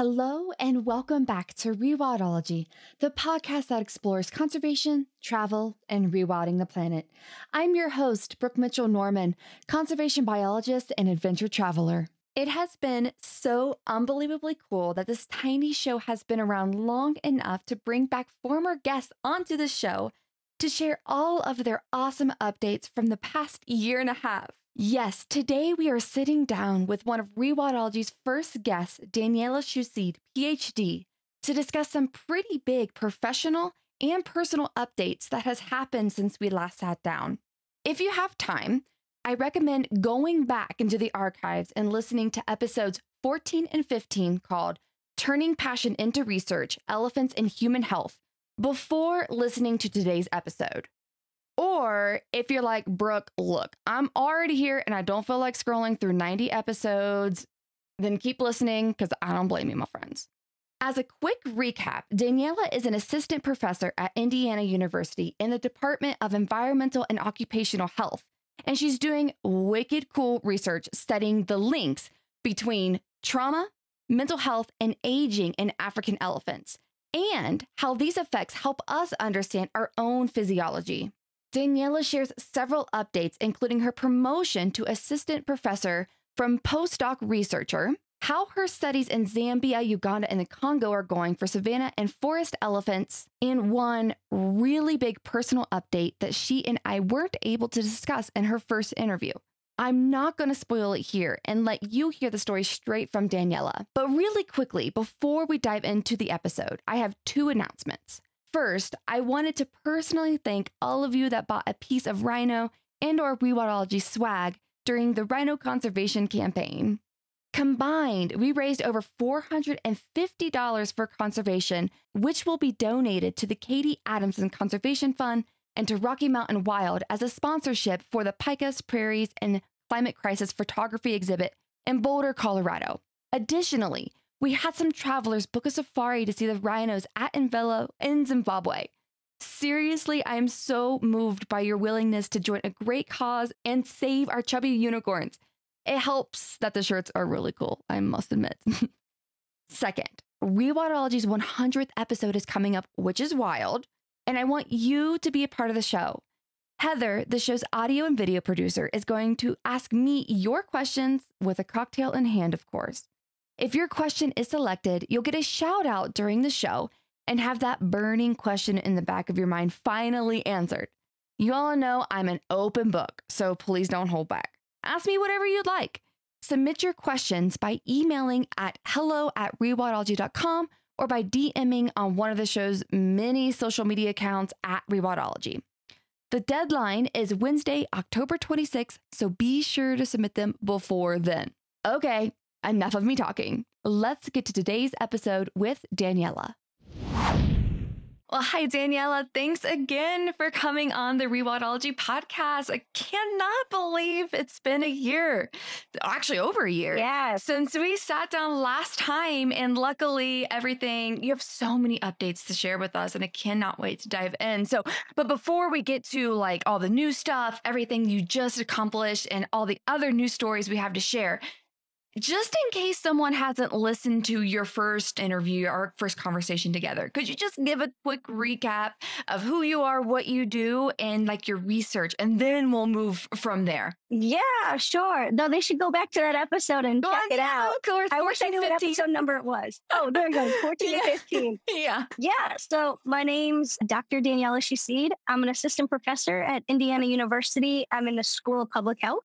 Hello, and welcome back to Rewildology, the podcast that explores conservation, travel, and rewilding the planet. I'm your host, Brooke Mitchell Norman, conservation biologist and adventure traveler. It has been so unbelievably cool that this tiny show has been around long enough to bring back former guests onto the show to share all of their awesome updates from the past year and a half. Yes, today we are sitting down with one of Rewildology's first guests, Daniella Chusyd, PhD, to discuss some pretty big professional and personal updates that has happened since we last sat down. If you have time, I recommend going back into the archives and listening to episodes 14 and 15 called Turning Passion into Research Elephants and Human Health before listening to today's episode. Or if you're like, Brooke, look, I'm already here and I don't feel like scrolling through 90 episodes, then keep listening because I don't blame you, my friends. As a quick recap, Daniella is an assistant professor at Indiana University in the Department of Environmental and Occupational Health, and she's doing wicked cool research studying the links between trauma, mental health, and aging in African elephants, and how these effects help us understand our own physiology. Daniella shares several updates, including her promotion to assistant professor from postdoc researcher, how her studies in Zambia, Uganda, and the Congo are going for savanna and forest elephants, and one really big personal update that she and I weren't able to discuss in her first interview. I'm not going to spoil it here and let you hear the story straight from Daniella. But really quickly, before we dive into the episode, I have two announcements. First, I wanted to personally thank all of you that bought a piece of rhino and or Rewildology swag during the rhino conservation campaign. Combined, we raised over $450 for conservation, which will be donated to the Katie Adamson Conservation Fund and to Rocky Mountain Wild as a sponsorship for the Picos Prairies and Climate Crisis Photography exhibit in Boulder, Colorado. Additionally, we had some travelers book a safari to see the rhinos at Mvelo in Zimbabwe. Seriously, I am so moved by your willingness to join a great cause and save our chubby unicorns. It helps that the shirts are really cool, I must admit. Second, Rewildology's 100th episode is coming up, which is wild, and I want you to be a part of the show. Heather, the show's audio and video producer, is going to ask me your questions with a cocktail in hand, of course. If your question is selected, you'll get a shout out during the show and have that burning question in the back of your mind finally answered. You all know I'm an open book, so please don't hold back. Ask me whatever you'd like. Submit your questions by emailing at hello at rewildology.com or by DMing on one of the show's many social media accounts at Rewildology. The deadline is Wednesday, October 26th, so be sure to submit them before then. Okay, enough of me talking. Let's get to today's episode with Daniella. Well, hi, Daniella. Thanks again for coming on the Rewildology podcast. I cannot believe it's been a year, actually, over a year. Yeah. Since we sat down last time, and luckily, everything, you have so many updates to share with us, and I cannot wait to dive in. So, but before we get to like all the new stuff, everything you just accomplished, and all the other new stories we have to share, just in case someone hasn't listened to your first interview, our first conversation together, could you just give a quick recap of who you are, what you do, and like your research, and then we'll move from there? Yeah, sure. No, they should go back to that episode and oh, Go check on, it out. Of course, I wish I 14, knew what episode number it was. Oh, there you go, 14 Yeah. and 15. Yeah. Yeah, so my name's Dr. Daniella Chusyd. I'm an assistant professor at Indiana University. I'm in the School of Public Health.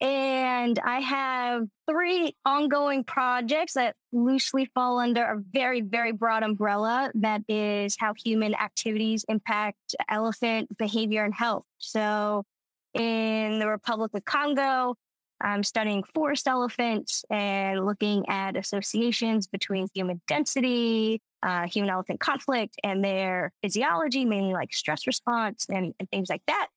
And I have three ongoing projects that loosely fall under a very, very broad umbrella that is how human activities impact elephant behavior and health. So in the Republic of Congo, I'm studying forest elephants and looking at associations between human density, uh, human elephant conflict, and their physiology, mainly like stress response and, and things like that.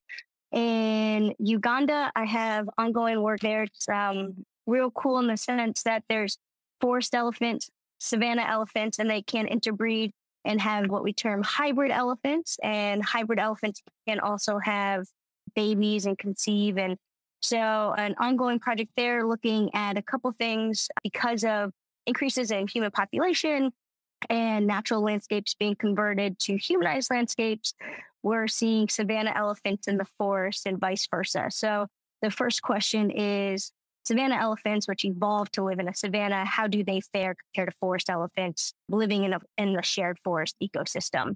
In Uganda, I have ongoing work there. It's um, real cool in the sense that there's forest elephants, savanna elephants, and they can interbreed and have what we term hybrid elephants. And hybrid elephants can also have babies and conceive. And so, an ongoing project there looking at a couple things because of increases in human population and natural landscapes being converted to humanized landscapes, we're seeing savanna elephants in the forest and vice versa. So the first question is savanna elephants, which evolved to live in a savanna, how do they fare compared to forest elephants living in a, in a shared forest ecosystem?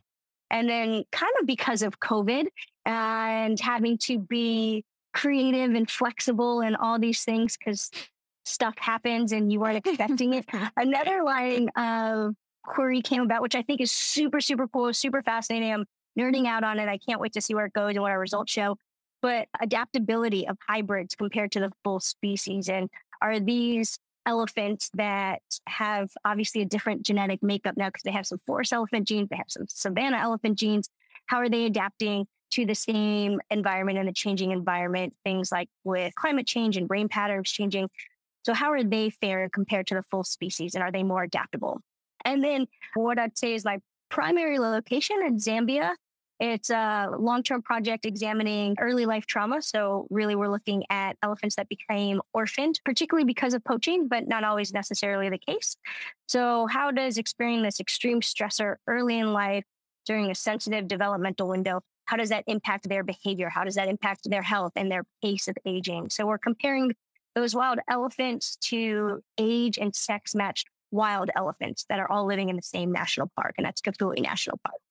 And then, kind of because of COVID and having to be creative and flexible and all these things, because stuff happens and you weren't expecting it. Another line of query came about, which I think is super, super cool, super fascinating. I'm nerding out on it. I can't wait to see where it goes and what our results show. But adaptability of hybrids compared to the full species. And are these elephants that have obviously a different genetic makeup now because they have some forest elephant genes, they have some savanna elephant genes? How are they adapting to the same environment and the changing environment? Things like with climate change and rain patterns changing. So, how are they faring compared to the full species? And are they more adaptable? And then what I'd say is like primary location in Zambia. It's a long term project examining early life trauma. So, really, we're looking at elephants that became orphaned, particularly because of poaching, but not always necessarily the case. So, how does experiencing this extreme stressor early in life during a sensitive developmental window? How does that impact their behavior? How does that impact their health and their pace of aging? So, we're comparing those wild elephants to age and sex matched wild elephants that are all living in the same national park, and that's Kafue National Park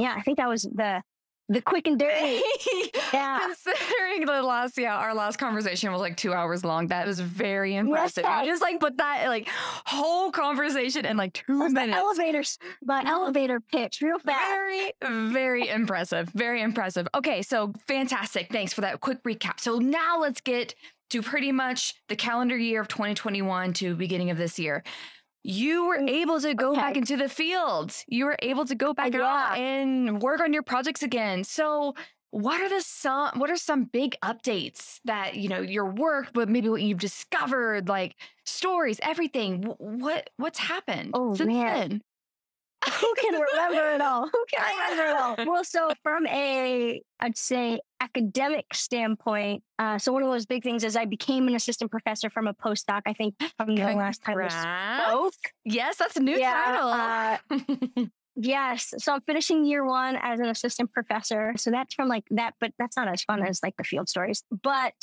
yeah, I think that was the the quick and dirty. yeah. Considering the last, yeah, our last conversation was like two hours long. That was very impressive. Yes, you just like put that like whole conversation in like two That's minutes. elevators, but elevator pitch real fast. Very, very impressive. Very impressive. Okay, so fantastic. Thanks for that quick recap. So now let's get to pretty much the calendar year of 2021 to beginning of this year you were mm, able to go okay. back into the field. You were able to go back yeah. and work on your projects again. So what are the some what are some big updates that you know your work but maybe what you've discovered like stories everything what what's happened oh man then? who can remember it all? Who can remember it all? Well, so from a, I'd say academic standpoint, uh, so one of those big things is I became an assistant professor from a postdoc. I think from the last time we spoke. Yes, that's a new yeah, title. Uh, yes, so I'm finishing year one as an assistant professor. So that's from like that, but that's not as fun as like the field stories. But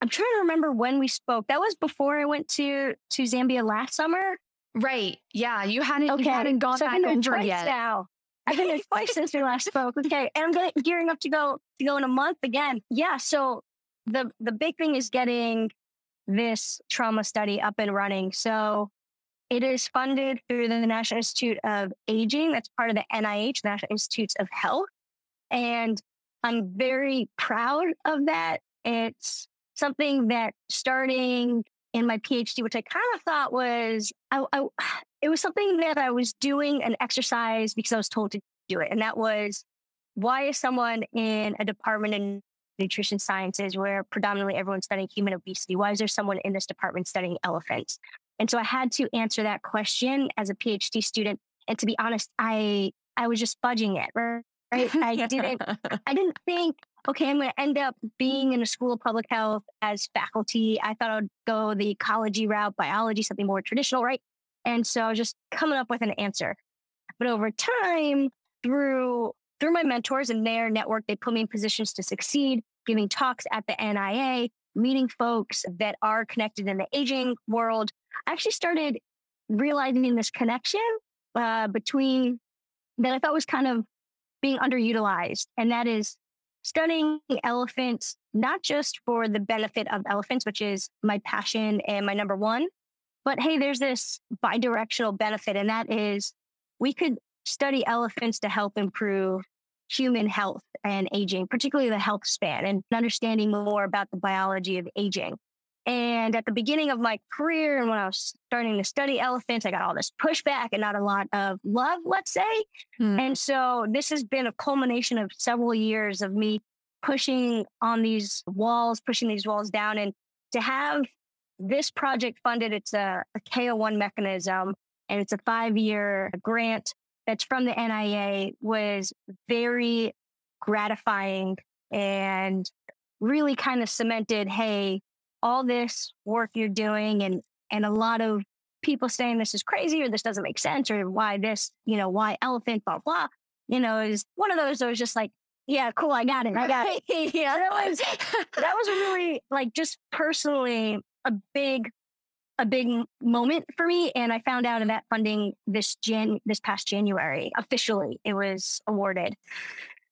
I'm trying to remember when we spoke. That was before I went to to Zambia last summer. Right. Yeah. You hadn't, okay. you hadn't gone so back over yet. Now. I've been there twice since we last spoke. Okay. And I'm gearing up to go to go in a month again. Yeah. So the the big thing is getting this trauma study up and running. So it is funded through the National Institute of Aging. That's part of the NIH, National Institutes of Health. And I'm very proud of that. It's something that starting in my PhD, which I kind of thought was, I, I, it was something that I was doing an exercise because I was told to do it. And that was, why is someone in a department in nutrition sciences where predominantly everyone's studying human obesity, why is there someone in this department studying elephants? And so I had to answer that question as a PhD student. And to be honest, I I was just fudging it, right? I didn't I didn't think okay, I'm going to end up being in a school of public health as faculty. I thought I'd go the ecology route, biology, something more traditional, right? And so I was just coming up with an answer. But over time, through through my mentors and their network, they put me in positions to succeed, giving talks at the NIA, meeting folks that are connected in the aging world. I actually started realizing this connection uh, between that I thought was kind of being underutilized, and that is studying elephants, not just for the benefit of elephants, which is my passion and my number one, but hey, there's this bidirectional benefit, and that is we could study elephants to help improve human health and aging, particularly the health span and understanding more about the biology of aging. And at the beginning of my career, and when I was starting to study elephants, I got all this pushback and not a lot of love, let's say. Mm. And so this has been a culmination of several years of me pushing on these walls, pushing these walls down. And to have this project funded, it's a, a K01 mechanism and it's a five year grant that's from the NIA was very gratifying and really kind of cemented hey, all this work you're doing and and a lot of people saying this is crazy or this doesn't make sense or why this, you know, why elephant, blah, blah, you know, is one of those that was just like, yeah, cool, I got it. I got it. yeah, that was that was really like just personally a big a big moment for me and i found out that funding this jan this past january officially it was awarded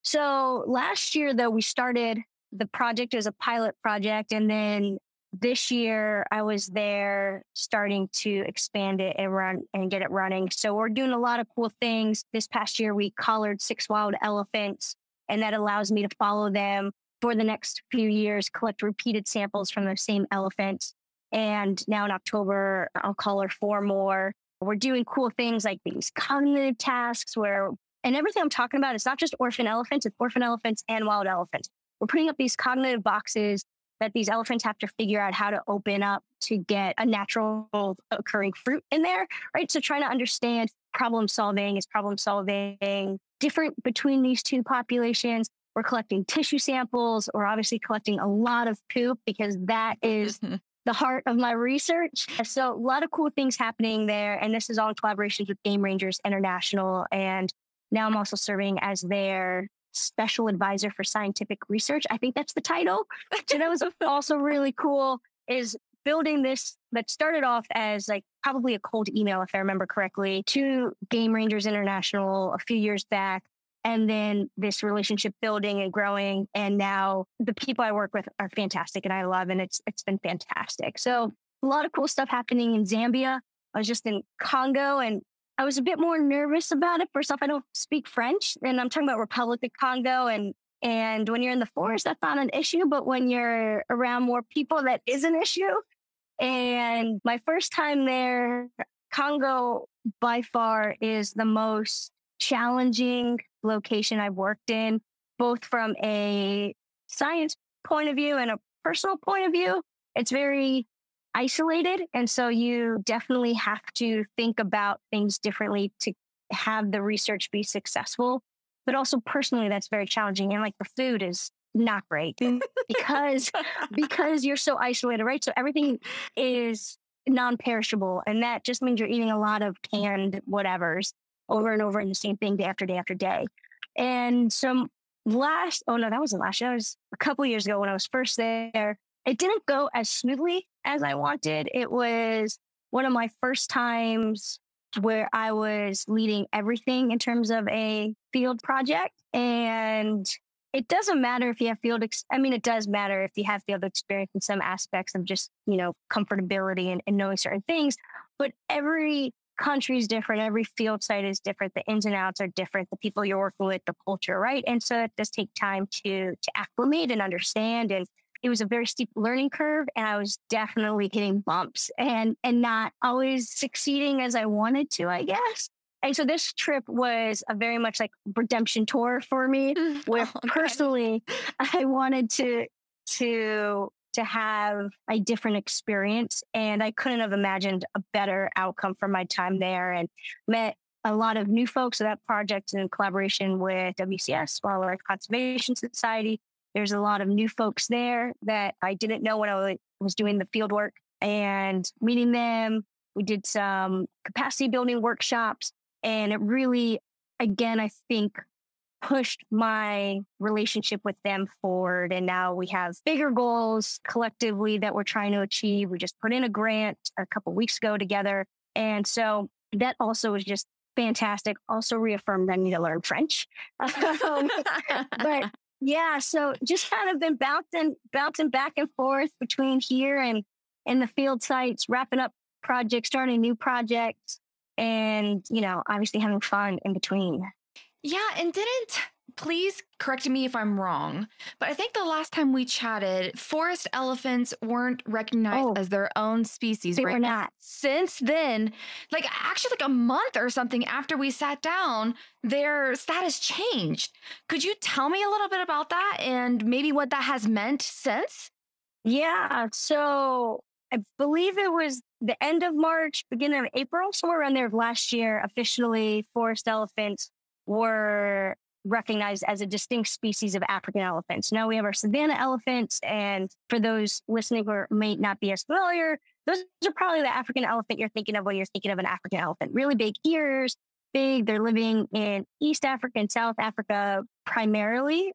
so last year though we started the project as a pilot project and then this year I was there starting to expand it and run and get it running. So we're doing a lot of cool things. This past year we collared six wild elephants and that allows me to follow them for the next few years, collect repeated samples from the same elephants. And now in October, I'll collar four more. We're doing cool things like these cognitive tasks where, and everything I'm talking about, it's not just orphan elephants, it's orphan elephants and wild elephants. We're putting up these cognitive boxes that these elephants have to figure out how to open up to get a natural occurring fruit in there, right? So trying to understand problem solving is problem solving different between these two populations. We're collecting tissue samples. We're obviously collecting a lot of poop because that is the heart of my research. So a lot of cool things happening there. And this is all in collaborations with Game Rangers International. And now I'm also serving as their special advisor for scientific research. I think that's the title. So that was also really cool is building this that started off as like probably a cold email, if I remember correctly, to Game Rangers International a few years back. And then this relationship building and growing. And now the people I work with are fantastic and I love, and it's it's been fantastic. So a lot of cool stuff happening in Zambia. I was just in Congo and I was a bit more nervous about it. First off, I don't speak French, and I'm talking about Republic of Congo. And and when you're in the forest, that's not an issue. But when you're around more people, that is an issue. And my first time there, Congo by far is the most challenging location I've worked in, both from a science point of view and a personal point of view. It's very isolated. And so you definitely have to think about things differently to have the research be successful. But also personally, that's very challenging. And like the food is not great because because you're so isolated, right? So everything is non-perishable, and that just means you're eating a lot of canned whatevers over and over, and the same thing day after day after day. And so last, oh no, that wasn't last year. That was a couple years ago when I was first there. It didn't go as smoothly as I wanted. It was one of my first times where I was leading everything in terms of a field project. And it doesn't matter if you have field, ex- I mean, it does matter if you have field experience in some aspects of just, you know, comfortability and, and knowing certain things. But every country is different. Every field site is different. The ins and outs are different. The people you're working with, the culture, right? And so it does take time to to acclimate and understand and it was a very steep learning curve and I was definitely hitting bumps and and not always succeeding as I wanted to, I guess. And so this trip was a very much like redemption tour for me, mm, where oh, personally I wanted to to to have a different experience. And I couldn't have imagined a better outcome for my time there and met a lot of new folks. So that project in collaboration with WCS, Wildlife Conservation Society, there's a lot of new folks there that I didn't know when I was doing the field work and meeting them. We did some capacity building workshops and it really, again, I think pushed my relationship with them forward. And now we have bigger goals collectively that we're trying to achieve. We just put in a grant a couple weeks ago together. And so that also was just fantastic. Also reaffirmed I need to learn French. um, but yeah, so just kind of been bouncing bouncing back and forth between here and in the field sites, wrapping up projects, starting new projects, and you know, obviously having fun in between. Yeah, and didn't please correct me if I'm wrong, but I think the last time we chatted, forest elephants weren't recognized oh, as their own species. They right? were not. Since then, like actually like a month or something after we sat down, their status changed. Could you tell me a little bit about that and maybe what that has meant since? Yeah. So I believe it was the end of March, beginning of April, somewhere around there of last year, officially forest elephants were recognized as a distinct species of African elephants. Now we have our savanna elephants. And for those listening who may not be as familiar, those are probably the African elephant you're thinking of when you're thinking of an African elephant. Really big ears, big. They're living in East Africa and South Africa primarily.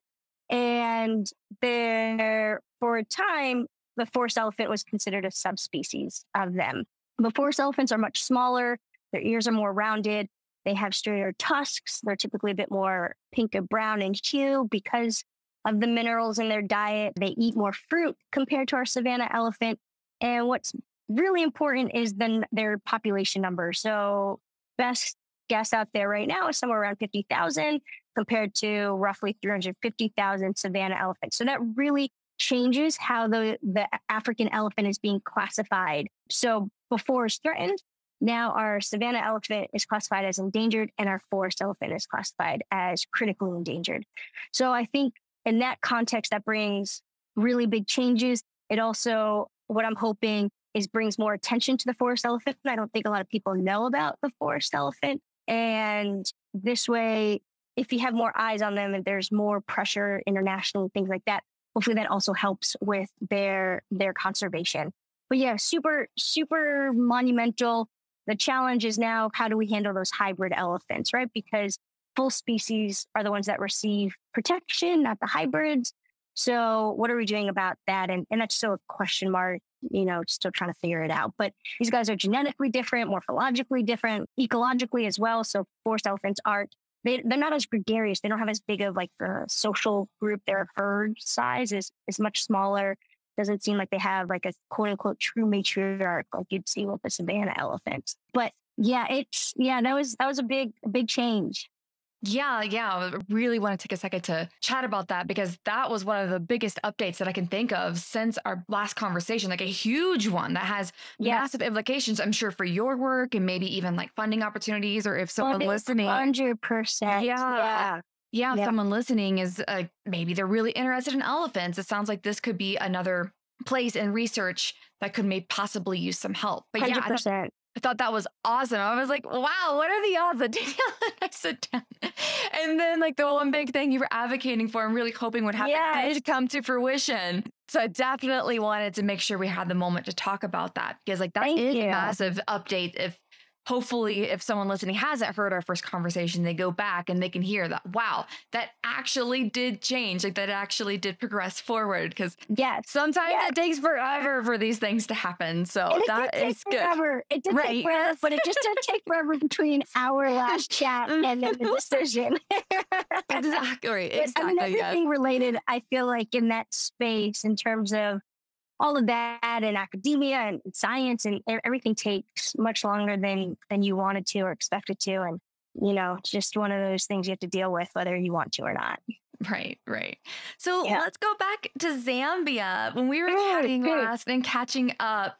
And they're, for a time, the forest elephant was considered a subspecies of them. The forest elephants are much smaller, their ears are more rounded, they have straighter tusks, they're typically a bit more pink and brown in hue because of the minerals in their diet. They eat more fruit compared to our savanna elephant. And what's really important is then their population number. So, best guess out there right now is somewhere around 50,000 compared to roughly 350,000 savanna elephants. So, that really changes how the, the African elephant is being classified. So, before it's threatened, now our savanna elephant is classified as endangered and our forest elephant is classified as critically endangered. So, I think in that context, that brings really big changes. It also, what I'm hoping is brings more attention to the forest elephant. I don't think a lot of people know about the forest elephant. And this way, if you have more eyes on them and there's more pressure international things like that, hopefully that also helps with their their conservation. But yeah, super, super monumental. The challenge is now how do we handle those hybrid elephants, right? Because full species are the ones that receive protection, not the hybrids. So what are we doing about that? And, and that's still a question mark, you know, still trying to figure it out. But these guys are genetically different, morphologically different, ecologically as well. So forest elephants aren't, they, they're not as gregarious. They don't have as big of like a social group. Their herd size is, is much smaller. Doesn't seem like they have like a quote unquote true matriarch like you'd see with the savanna elephant. But yeah, it's, yeah, that was, that was a big, big change. Yeah, yeah. I really want to take a second to chat about that because that was one of the biggest updates that I can think of since our last conversation, like a huge one that has massive implications, I'm sure, for your work and maybe even like funding opportunities or if someone listening. 100%. Yeah. Yeah. Yeah, someone listening is uh, maybe they're really interested in elephants, it sounds like this could be another place in research that could maybe possibly use some help. But 100%. yeah, I thought that was awesome. I was like, wow, what are the odds that Danielle and I sit down? And then, like, the one big thing you were advocating for and really hoping would happen yes. did come to fruition. So I definitely wanted to make sure we had the moment to talk about that because, like, that Thank is you. massive update if hopefully if someone listening hasn't heard our first conversation they go back and they can hear that wow that actually did change. Like that actually did progress forward. Because yes. sometimes yes. it takes forever for these things to happen so and that is good. forever. it did right. take forever but it just did take forever between our last chat and then the decision. Exactly. Exactly I mean, everything related i feel like in that space in terms of all of that and academia and science and everything takes much longer than than you wanted to or expected to and you know just one of those things you have to deal with whether you want to or not. Right right. So yeah. let's go back to zambia. When we were oh, chatting last and catching up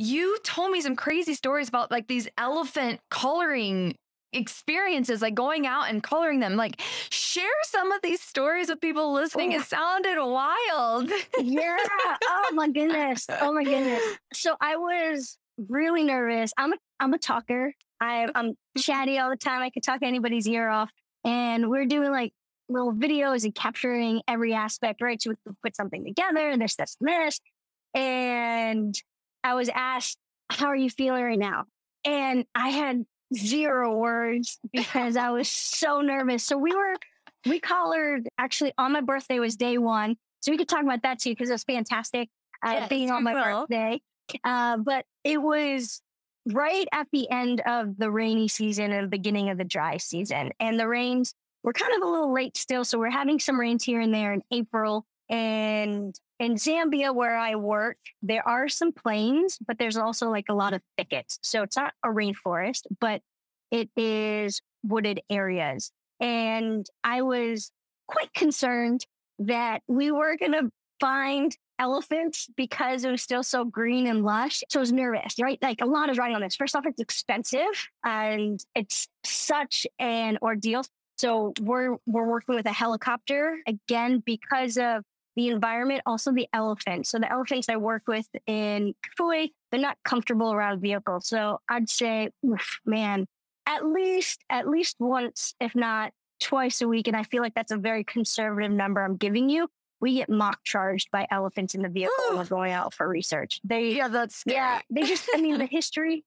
you told me some crazy stories about like these elephant collaring experiences like going out and collaring them like share some of these stories with people listening. It oh. sounded wild. Yeah. Oh my goodness. Oh my goodness. So i was really nervous. I'm a i'm a talker. I, oh. i'm chatty all the time. I could talk anybody's ear off. And we're doing like little videos and capturing every aspect right? So we could put something together and this this and this. And i was asked how are you feeling right now? And i had zero words because I was so nervous. So we were, we collared actually on my birthday was day one. So we could talk about that too because it was fantastic uh, yes, being on my birthday. Uh, but it was right at the end of the rainy season and the beginning of the dry season. And the rains were kind of a little late still. So we're having some rains here and there in April. And in Zambia, where I work, there are some plains, but there's also like a lot of thickets. So it's not a rainforest, but it is wooded areas. And I was quite concerned that we were going to find elephants because it was still so green and lush. So I was nervous, right? Like a lot is riding on this. First off, it's expensive and it's such an ordeal. So we're we're working with a helicopter again because of the environment, also the elephants. So the elephants I work with in Kafue, they're not comfortable around vehicles. So I'd say, man, at least at least once, if not twice a week. And I feel like that's a very conservative number I'm giving you we get mock charged by elephants in the vehicle when we're going out for research. They, yeah, that's scary. yeah, they just, I mean, the history,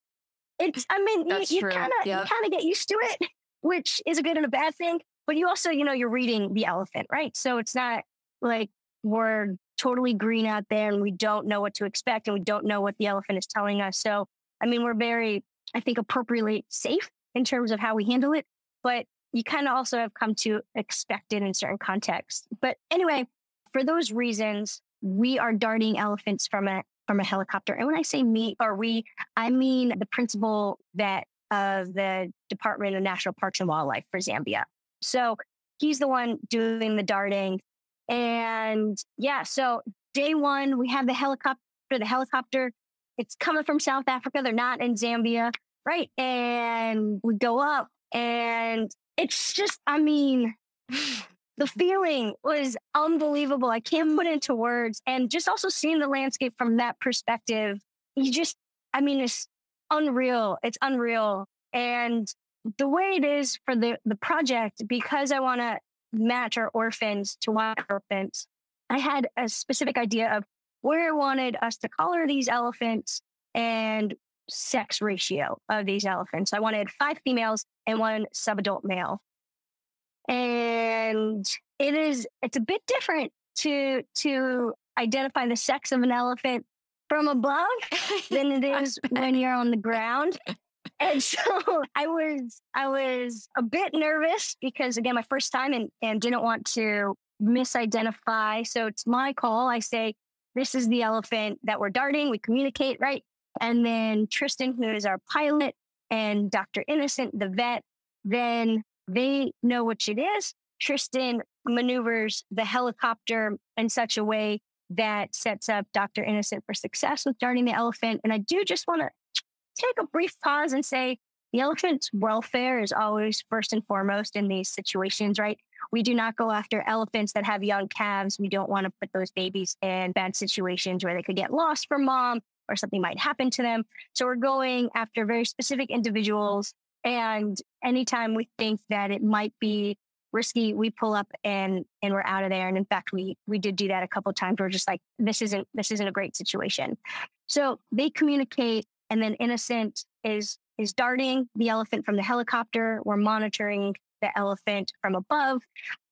it's, I mean, you, That's you kind of, Yep. you kind of get used to it, which is a good and a bad thing. But you also, you know, you're reading the elephant, right? So it's not like we're totally green out there and we don't know what to expect and we don't know what the elephant is telling us. So, I mean, we're very, I think, appropriately safe in terms of how we handle it. But you kind of also have come to expect it in certain contexts. But anyway, for those reasons, we are darting elephants from a from a helicopter. And when I say me or we, I mean the principal that of the Department of National Parks and Wildlife for Zambia. So he's the one doing the darting. And yeah, so day one, we have the helicopter, the helicopter. It's coming from South Africa. They're not in Zambia. Right. And we go up and it's just, I mean, the feeling was unbelievable. I can't put into words. And just also seeing the landscape from that perspective, you just, I mean, it's unreal. It's unreal. And the way it is for the, the project, because I want to match our orphans to wild orphans, I had a specific idea of where I wanted us to collar these elephants and sex ratio of these elephants. I wanted five females and one subadult male. And it is it's a bit different to to identify the sex of an elephant from above than it is when you're on the ground. And so I was I was a bit nervous because again my first time and, and didn't want to misidentify. So it's my call. I say, this is the elephant that we're darting. We communicate, right? And then Tristan, who is our pilot, and Dr. Innocent, the vet, then they know which it is. Tristan maneuvers the helicopter in such a way that sets up Dr. Innocent for success with darting the elephant. And I do just want to take a brief pause and say the elephant's welfare is always first and foremost in these situations, right? We do not go after elephants that have young calves. We don't want to put those babies in bad situations where they could get lost from mom or something might happen to them. So we're going after very specific individuals. And anytime we think that it might be risky, we pull up and and we're out of there. And in fact, we we did do that a couple times. We're just like, this isn't this isn't a great situation. So they communicate, and then Innocent is is darting the elephant from the helicopter. We're monitoring the elephant from above.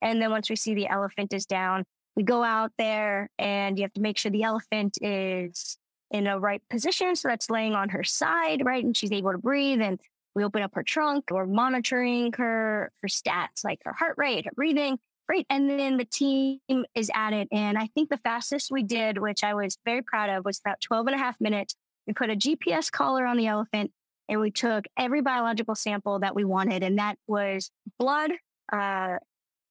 And then once we see the elephant is down, we go out there and you have to make sure the elephant is in a right position. So that's laying on her side, right? And she's able to breathe. And we open up her trunk. We're monitoring her, her stats, like her heart rate, her breathing. Right. And then the team is at it. And I think the fastest we did, which I was very proud of, was about 12 and a half minutes. We put a GPS collar on the elephant and we took every biological sample that we wanted. And that was blood, uh,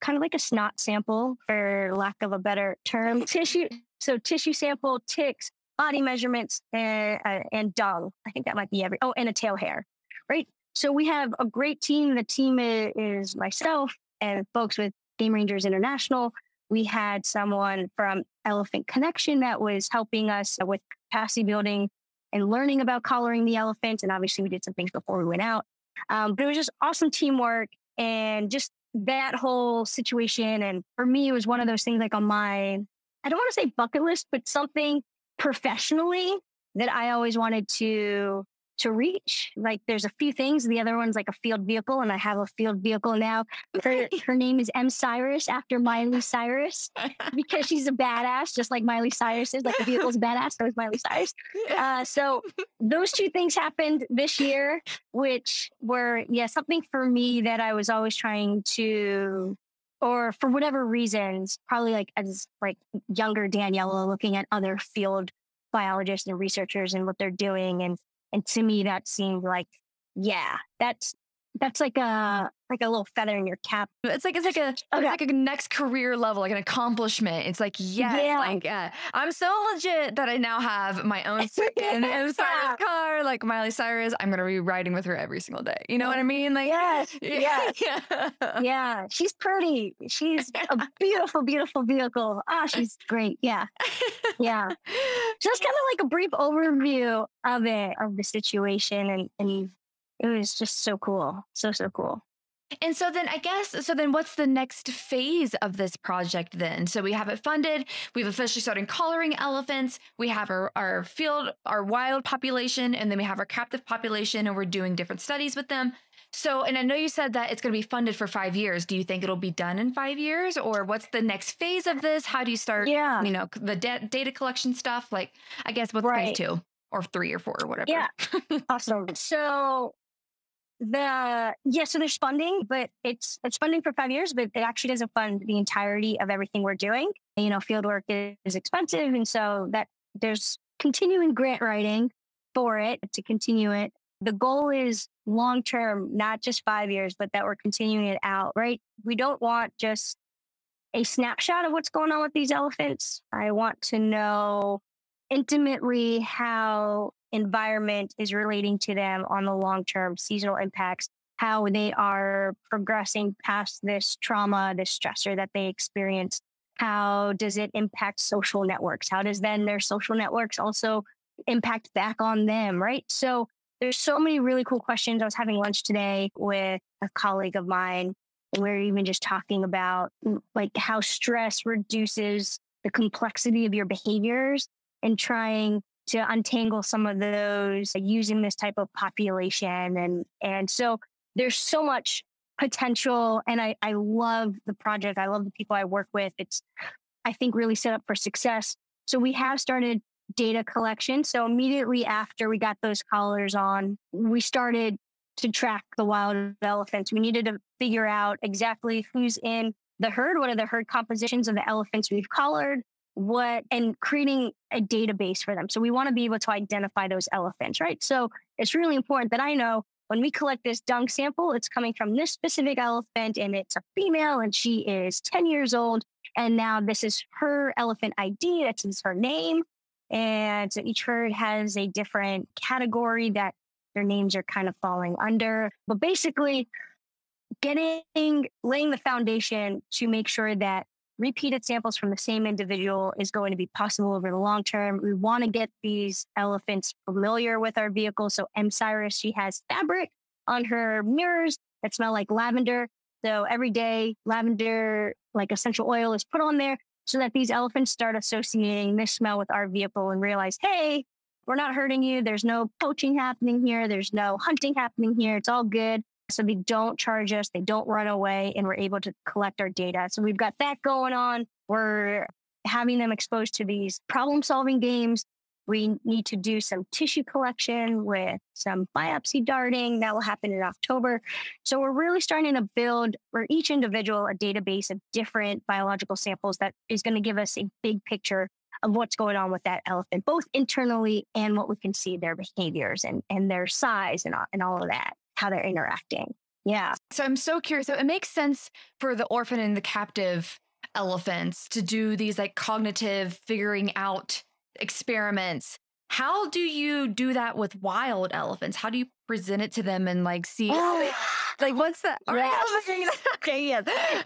kind of like a snot sample, for lack of a better term, tissue. So tissue sample, ticks, body measurements, and, uh, and dung. I think that might be every, oh, and a tail hair, right? So we have a great team. The team is, is myself and folks with Game Rangers International. We had someone from Elephant Connection that was helping us with capacity building and learning about collaring the elephant. And obviously, we did some things before we went out. Um, but it was just awesome teamwork and just that whole situation. And for me, it was one of those things like on my, I don't want to say bucket list, but something professionally that I always wanted to to reach. Like there's a few things. The other one's like a field vehicle, and I have a field vehicle now. Her her name is M Cyrus after Miley Cyrus because she's a badass, just like Miley Cyrus is. Like the vehicle's badass, so is Miley Cyrus. Uh, so those two things happened this year, which were yeah something for me that I was always trying to. Or for whatever reasons, probably like as like younger Daniella looking at other field biologists and researchers and what they're doing and and to me, that seemed like, yeah, that's that's like a like a little feather in your cap. It's like it's like a Okay. like a next career level, like an accomplishment. It's like yes, Yeah. like uh, I'm so legit that I now have my own freaking M. Cyrus car, like Miley Cyrus. I'm gonna be riding with her every single day. You know what I mean? Like Yes, yes. yeah. Yeah, she's pretty. She's a beautiful, beautiful vehicle. Ah, she's great. Yeah, yeah. Just kind of like a brief overview of it, of the situation, and and it was just so cool, so so cool. And so then I guess so then what's the next phase of this project then? So we have it funded, we've officially started collaring elephants, we have our, our field, our wild population, and then we have our captive population, and we're doing different studies with them. So, and I know you said that it's going to be funded for five years. Do you think it'll be done in five years, or what's the next phase of this? How do you start? Yeah, you know, the da- data collection stuff. Like, I guess what's right. phase two or three or four or whatever. Yeah, awesome. So the yeah, so there's funding, but it's it's funding for five years, but it actually doesn't fund the entirety of everything we're doing. You know, field work is, is expensive, and so that there's continuing grant writing for it to continue it. The goal is long term, not just five years, but that we're continuing it out, right? We don't want just a snapshot of what's going on with these elephants. I want to know intimately how environment is relating to them on the long term, seasonal impacts, how they are progressing past this trauma, this stressor that they experience. How does it impact social networks? How does then their social networks also impact back on them, right? So there's so many really cool questions. I was having lunch today with a colleague of mine. And we are even just talking about mm, like how stress reduces the complexity of your behaviors and trying to untangle some of those using this type of population and and so there's so much potential and I, I love the project i love the people i work with it's i think really set up for success. So we have started data collection so immediately after we got those collars on we started to track the wild elephants. We needed to figure out exactly who's in the herd what are the herd compositions of the elephants we've collared what and creating a database for them. So we want to be able to identify those elephants, right? So it's really important that I know when we collect this dung sample, it's coming from this specific elephant and it's a female and she is 10 years old. And now this is her elephant ID, that's her name. And so each herd has a different category that their names are kind of falling under. But basically, getting laying the foundation to make sure that repeated samples from the same individual is going to be possible over the long term. We want to get these elephants familiar with our vehicle. So M Cyrus, she has fabric on her mirrors that smell like lavender. So every day, lavender, like essential oil, is put on there so that these elephants start associating this smell with our vehicle and realize, hey, we're not hurting you. There's no poaching happening here. There's no hunting happening here. It's all good. So they don't charge us, they don't run away, and we're able to collect our data. So we've got that going on. We're having them exposed to these problem solving games. We need to do some tissue collection with some biopsy darting. That will happen in October. So we're really starting to build for each individual a database of different biological samples that is going to give us a big picture of what's going on with that elephant, both internally and what we can see their behaviors and, and their size and, and all of that how they're interacting. Yeah. So I'm so curious. So it makes sense for the orphan and the captive elephants to do these like cognitive figuring out experiments. How do you do that with wild elephants? How do you present it to them and like see oh, like what's that? Yes. okay, yeah.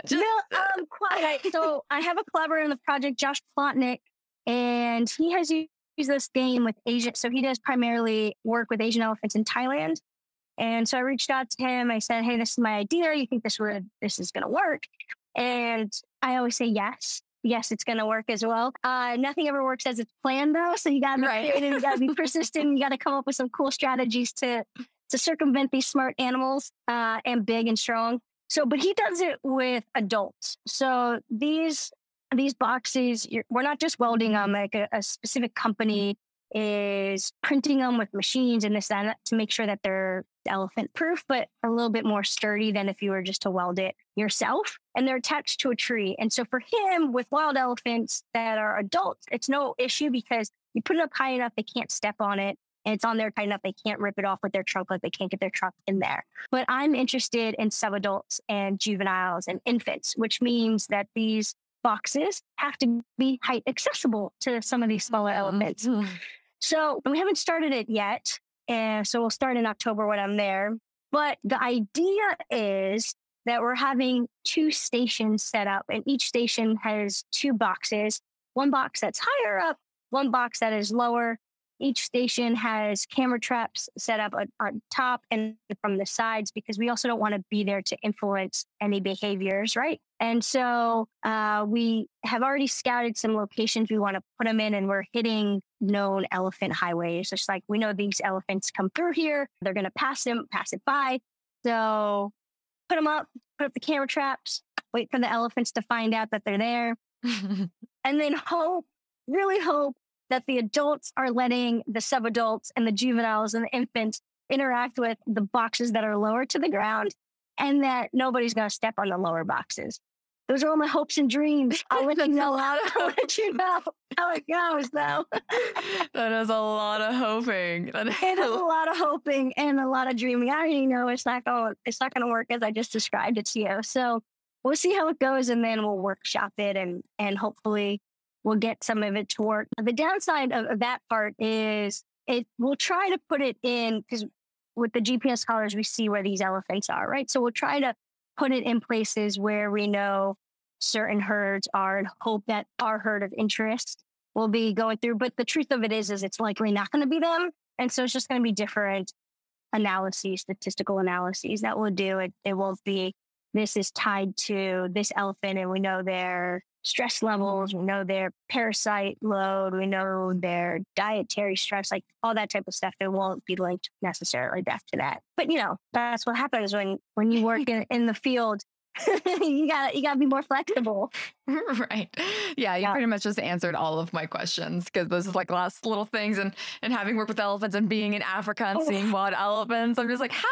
Just, no, um, quite. So I have a collaborator in the project, Josh Plotnik, and he has used this game with Asian. So he does primarily work with Asian elephants in Thailand. And so I reached out to him. I said, "Hey, this is my idea. You think this would this is going to work?" And I always say yes. Yes, it's going to work as well. Uh, nothing ever works as it's planned, though. So you got to be right. creative. You got to be persistent. You got to come up with some cool strategies to to circumvent these smart animals uh, and big and strong. So, but he does it with adults. So these these boxes, we're not just welding them. Like a, a specific company is printing them with machines and this and to make sure that they're elephant proof, but a little bit more sturdy than if you were just to weld it yourself. And they're attached to a tree. And so for him, with wild elephants that are adults, it's no issue because you put it up high enough, they can't step on it. And it's on there tight enough, they can't rip it off with their trunk, like they can't get their trunk in there. But I'm interested in subadults and juveniles and infants, which means that these boxes have to be height accessible to some of these smaller elephants. Mm-hmm. So we haven't started it yet. And so we'll start in October when I'm there. But the idea is that we're having two stations set up, and each station has two boxes one box that's higher up, one box that is lower. Each station has camera traps set up on, on top and from the sides because we also don't want to be there to influence any behaviors, right? And so uh, we have already scouted some locations we want to put them in, and we're hitting known elephant highways. Just like we know these elephants come through here, they're going to pass them, pass it by. So put them up, put up the camera traps, wait for the elephants to find out that they're there, and then hope, really hope that the adults are letting the subadults and the juveniles and the infants interact with the boxes that are lower to the ground and that nobody's going to step on the lower boxes. Those are all my hopes and dreams. I'll let you know how, I'll let you know how it goes, though. that is a lot of hoping. That is a lot of hoping and a lot of dreaming. I already know it's not going. It's not going to work as I just described it to you. So we'll see how it goes, and then we'll workshop it, and and hopefully we'll get some of it to work. The downside of, of that part is it. We'll try to put it in because with the GPS collars, we see where these elephants are, right? So we'll try to put it in places where we know certain herds are and hope that our herd of interest will be going through. But the truth of it is, is it's likely not going to be them. And so it's just going to be different analyses, statistical analyses that we'll do. It, it won't be this is tied to this elephant and we know their stress levels, we know their parasite load, we know their dietary stress, like all that type of stuff. It won't be linked necessarily back to that. But you know, that's what happens when when you work in, in the field you got you got to be more flexible. right. Yeah, you yeah. pretty much just answered all of my questions because those are like last little things and and having worked with elephants and being in Africa and oh. seeing wild elephants, I'm just like, how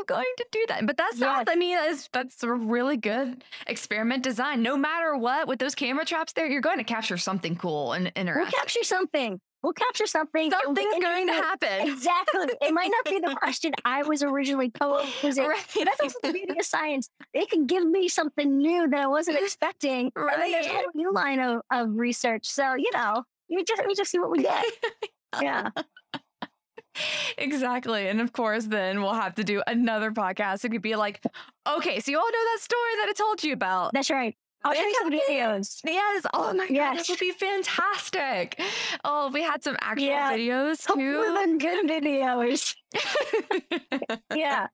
you going to do that? But that's not, I mean, that's that's a really good experiment design. No matter what, with those camera traps there, you're going to capture something cool and interact. We'll capture something we'll capture something. Something's going to happen. Exactly. it might not be the question I was originally posing. Right. That's also the beauty of science. It can give me something new that I wasn't expecting. Right. And then there's a whole new line of, of research. So, you know, we just we just see what we get. yeah. Exactly. And of course, then we'll have to do another podcast. It could be like, okay, so you all know that story that I told you about. That's right. I'll show you some videos. Yes. Oh my yes. god, that would be fantastic. Oh, we had some actual yeah. videos too. Good videos. yeah.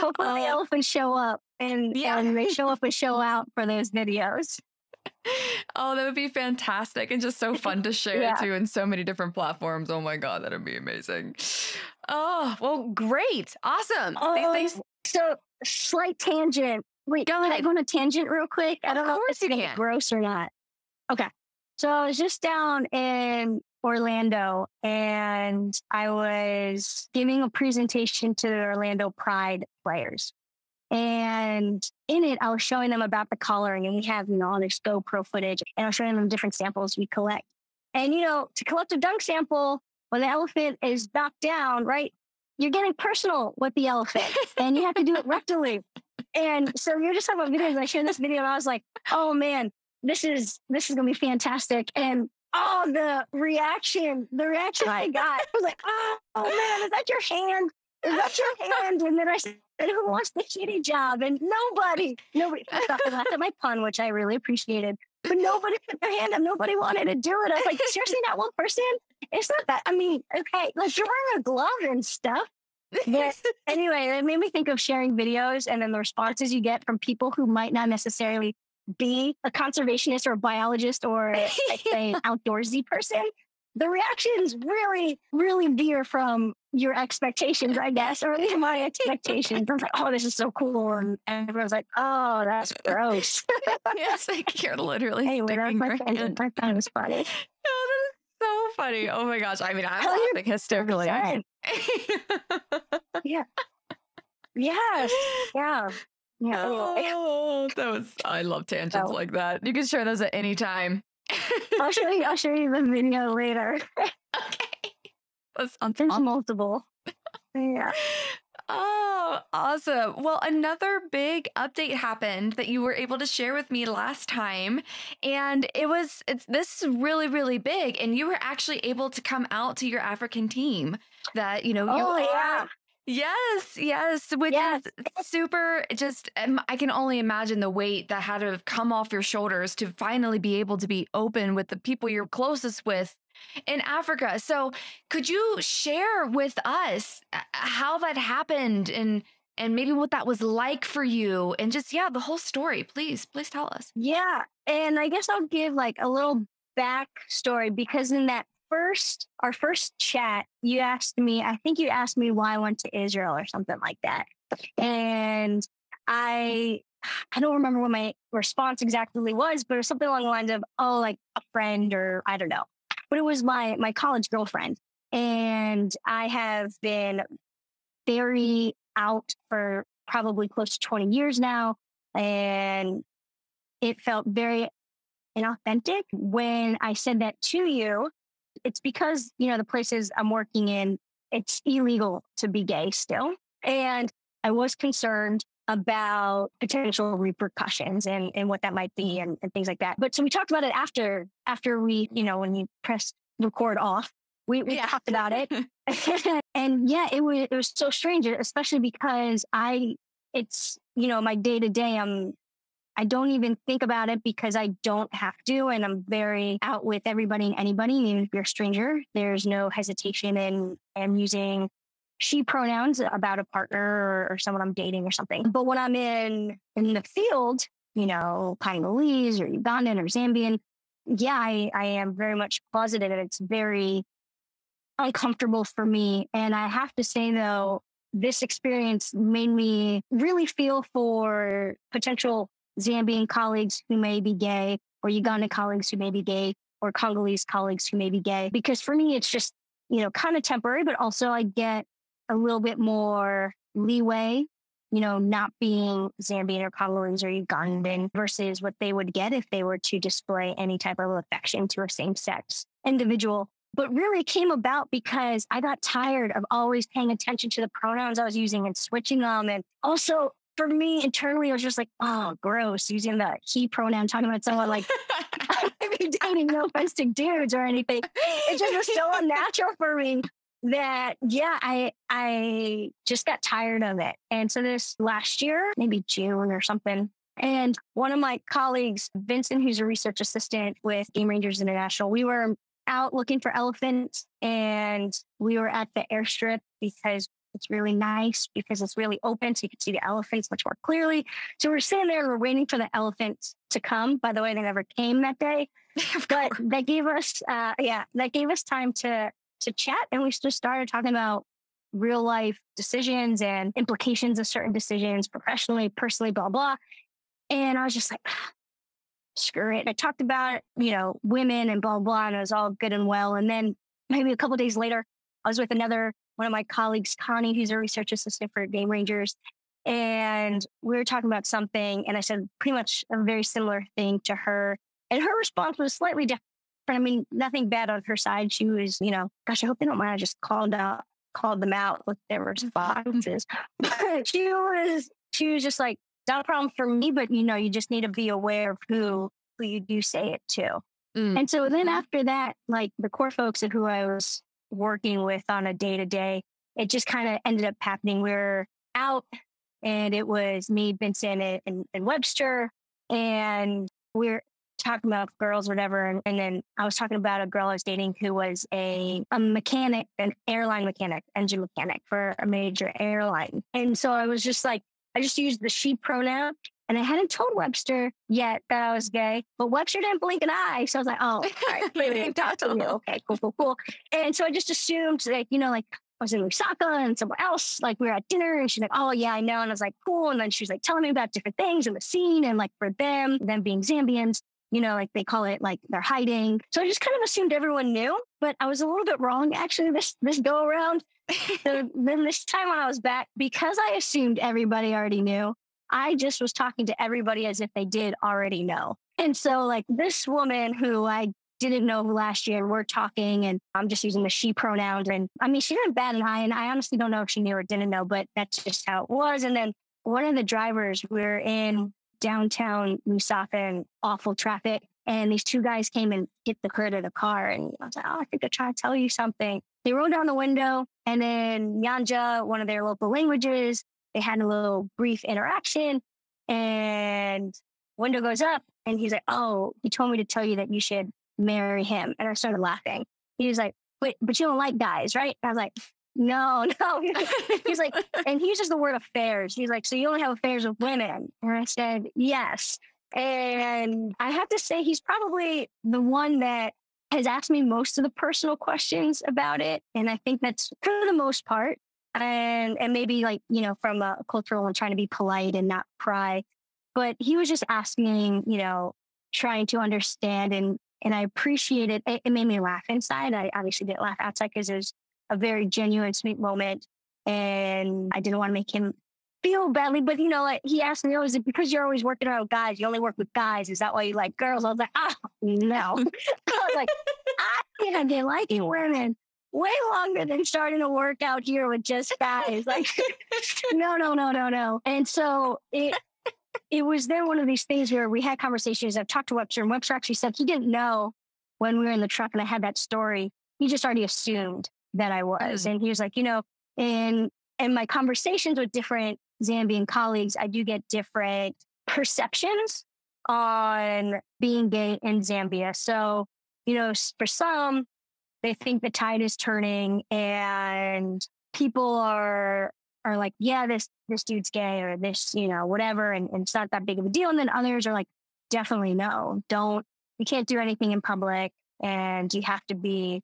Hopefully uh, the elephants show up and, yeah. and they show up and show out for those videos. Oh, that would be fantastic and just so fun to share yeah. too in so many different platforms. Oh my god, that'd be amazing. Oh, well, great. Awesome. Um, so slight tangent Wait, go ahead. Can I go on a tangent real quick? I don't know if it's gonna gross or not. Okay. So I was just down in Orlando and I was giving a presentation to the Orlando Pride players. And in it, I was showing them about the collaring, and we have, you know, all this GoPro footage, and I was showing them different samples we collect. And, you know, to collect a dung sample, when the elephant is knocked down, right, you're getting personal with the elephant, and you have to do it rectally. And so we were just talking about videos. And I shared this video, and I was like, "Oh man, this is this is gonna be fantastic!" And oh, the reaction, the reaction I got I was like, "Oh, oh man, is that your hand? Is that your hand?" And then I said, "Who wants the shitty job?" And nobody, nobody laughed at my pun, which I really appreciated. But nobody put their hand up. Nobody wanted to do it. I was like, seriously, not one person? It's not that. I mean, okay, like you're wearing a glove and stuff but anyway, it made me think of sharing videos and then the responses you get from people who might not necessarily be a conservationist or a biologist or like an outdoorsy person. The reactions really, really veer from your expectations, I guess, or at least my expectations. I was like, oh, this is so cool. And everyone's like, oh, that's gross. yes, like you're literally. Anyway, that's my friend. My friend was funny. Oh, so funny. Oh my gosh. I mean, I'm laughing hysterically. yeah. Yes. Yeah. Yeah. Oh, that was I love tangents so, like that. You can share those at any time. I'll show you I'll show you the video later. okay. That's There's multiple. Yeah. Oh, awesome. Well, another big update happened that you were able to share with me last time. And it was, it's this is really, really big. And you were actually able to come out to your African team that, you know, oh, you yeah. Yes, yes, which yes. is super. Just, um, I can only imagine the weight that had to have come off your shoulders to finally be able to be open with the people you're closest with in Africa. So, could you share with us uh, how that happened and and maybe what that was like for you and just yeah, the whole story. Please, please tell us. Yeah, and I guess I'll give like a little backstory because in that first our first chat, you asked me, I think you asked me why I went to Israel or something like that. And I I don't remember what my response exactly was, but it was something along the lines of, oh, like a friend or I don't know. But it was my my college girlfriend. And I have been very out for probably close to 20 years now. And it felt very inauthentic when I said that to you. It's because, you know, the places I'm working in, it's illegal to be gay still. And I was concerned about potential repercussions and, and what that might be and, and things like that. But so we talked about it after after we, you know, when you press record off, we, we yeah. talked about it. and yeah, it was it was so strange, especially because I it's, you know, my day to day, I'm I don't even think about it because I don't have to. And I'm very out with everybody and anybody, even if you're a stranger. There's no hesitation in and using she pronouns about a partner or, someone I'm dating or something. But when I'm in in the field, you know, Congolese or Ugandan or Zambian, yeah, I, I am very much closeted and it's very uncomfortable for me. And I have to say though, this experience made me really feel for potential Zambian colleagues who may be gay or Ugandan colleagues who may be gay or Congolese colleagues who may be gay. Because for me, it's just, you know, kind of temporary, but also I get a little bit more leeway, you know, not being Zambian or Congolese or Ugandan versus what they would get if they were to display any type of affection to a same sex individual. But really came about because I got tired of always paying attention to the pronouns I was using and switching them. And also for me internally, I was just like, oh, gross, using the he pronoun, talking about someone like I be dating no offense to dudes or anything. It just was so unnatural for me that yeah i i just got tired of it. And so this last year maybe june or something and one of my colleagues vincent who's a research assistant with game rangers international we were out looking for elephants and we were at the airstrip because it's really nice because it's really open so you can see the elephants much more clearly. So we're sitting there and we're waiting for the elephants to come. By the way they never came that day but that gave us uh, yeah that gave us time to to chat and we just started talking about real life decisions and implications of certain decisions professionally, personally, blah, blah. And I was just like, ah, screw it. And I talked about, you know, women and blah, blah, and it was all good and well. And then maybe a couple days later, I was with another one of my colleagues, Connie, who's a research assistant for Game Rangers. And we were talking about something, and I said pretty much a very similar thing to her. And her response was slightly different I mean, nothing bad on her side. She was, you know, gosh, I hope they don't mind. I just called out, called them out with their responses. Mm-hmm. but she was, she was just like, not a problem for me, but you know, you just need to be aware of who who you do say it to. Mm. And so then mm-hmm. after that, like the core folks of who I was working with on a day to day, it just kind of ended up happening. We are out and it was me, Vincent, and, and Webster. And we're talking about girls or whatever. And, and, then I was talking about a girl I was dating who was a, a mechanic, an airline mechanic, engine mechanic for a major airline. And so I was just like, I just used the she pronoun. And I hadn't told Webster yet that I was gay, but Webster didn't blink an eye. So I was like, oh, all right, maybe talk to. Okay, cool, cool, cool. And so I just assumed like, you know, like I was in Lusaka and somewhere else. Like we were at dinner and she's like, oh yeah, I know. And I was like, cool. And then she was like telling me about different things in the scene and like for them, them being Zambians, you know, like they call it like they're hiding. So I just kind of assumed everyone knew, but I was a little bit wrong actually this this go around. so then this time when I was back, because I assumed everybody already knew, I just was talking to everybody as if they did already know. And so like this woman who I didn't know last year, we're talking and I'm just using the she pronouns. And I mean, she didn't bat an eye, and I honestly don't know if she knew or didn't know, but that's just how it was. And then one of the drivers, we we're in downtown Lusaka awful traffic. And these two guys came and hit the hood of the car. And I was like, oh, I think I try to tell you something. They rolled down the window and then Nyanja, one of their local languages, they had a little brief interaction and window goes up and he's like, oh, he told me to tell you that you should marry him. And I started laughing. he was like, but, but you don't like guys, right? I was like, no, no. He's like, and he uses the word affairs. He's like, so you only have affairs with women? And I said, yes. And I have to say, he's probably the one that has asked me most of the personal questions about it. And I think that's for the most part. And, and maybe like, you know, from a cultural and trying to be polite and not pry. But he was just asking, you know, trying to understand and and I appreciate it. It, made me laugh inside. I obviously didn't laugh outside because it was a very genuine, sweet moment. And I didn't want to make him feel badly, but you know, like he asked me, "Oh, is it because you're always working out with guys? You only work with guys? Is that why you like girls?" I was like, "Ah, oh, no." I was like, "I think I've been liking women way longer than starting to work out here with just guys." Like, no, no, no, no, no. And so it it was then one of these things where we had conversations. I've talked to Webster, and Webster actually said he didn't know when we were in the truck and I had that story. He just already assumed that I was, and he was like, you know, in in my conversations with different Zambian colleagues, I do get different perceptions on being gay in Zambia. So, you know, for some, they think the tide is turning and people are are like, yeah, this this dude's gay or this, you know, whatever, and, and it's not that big of a deal. And then others are like, definitely no, don't you can't do anything in public and you have to be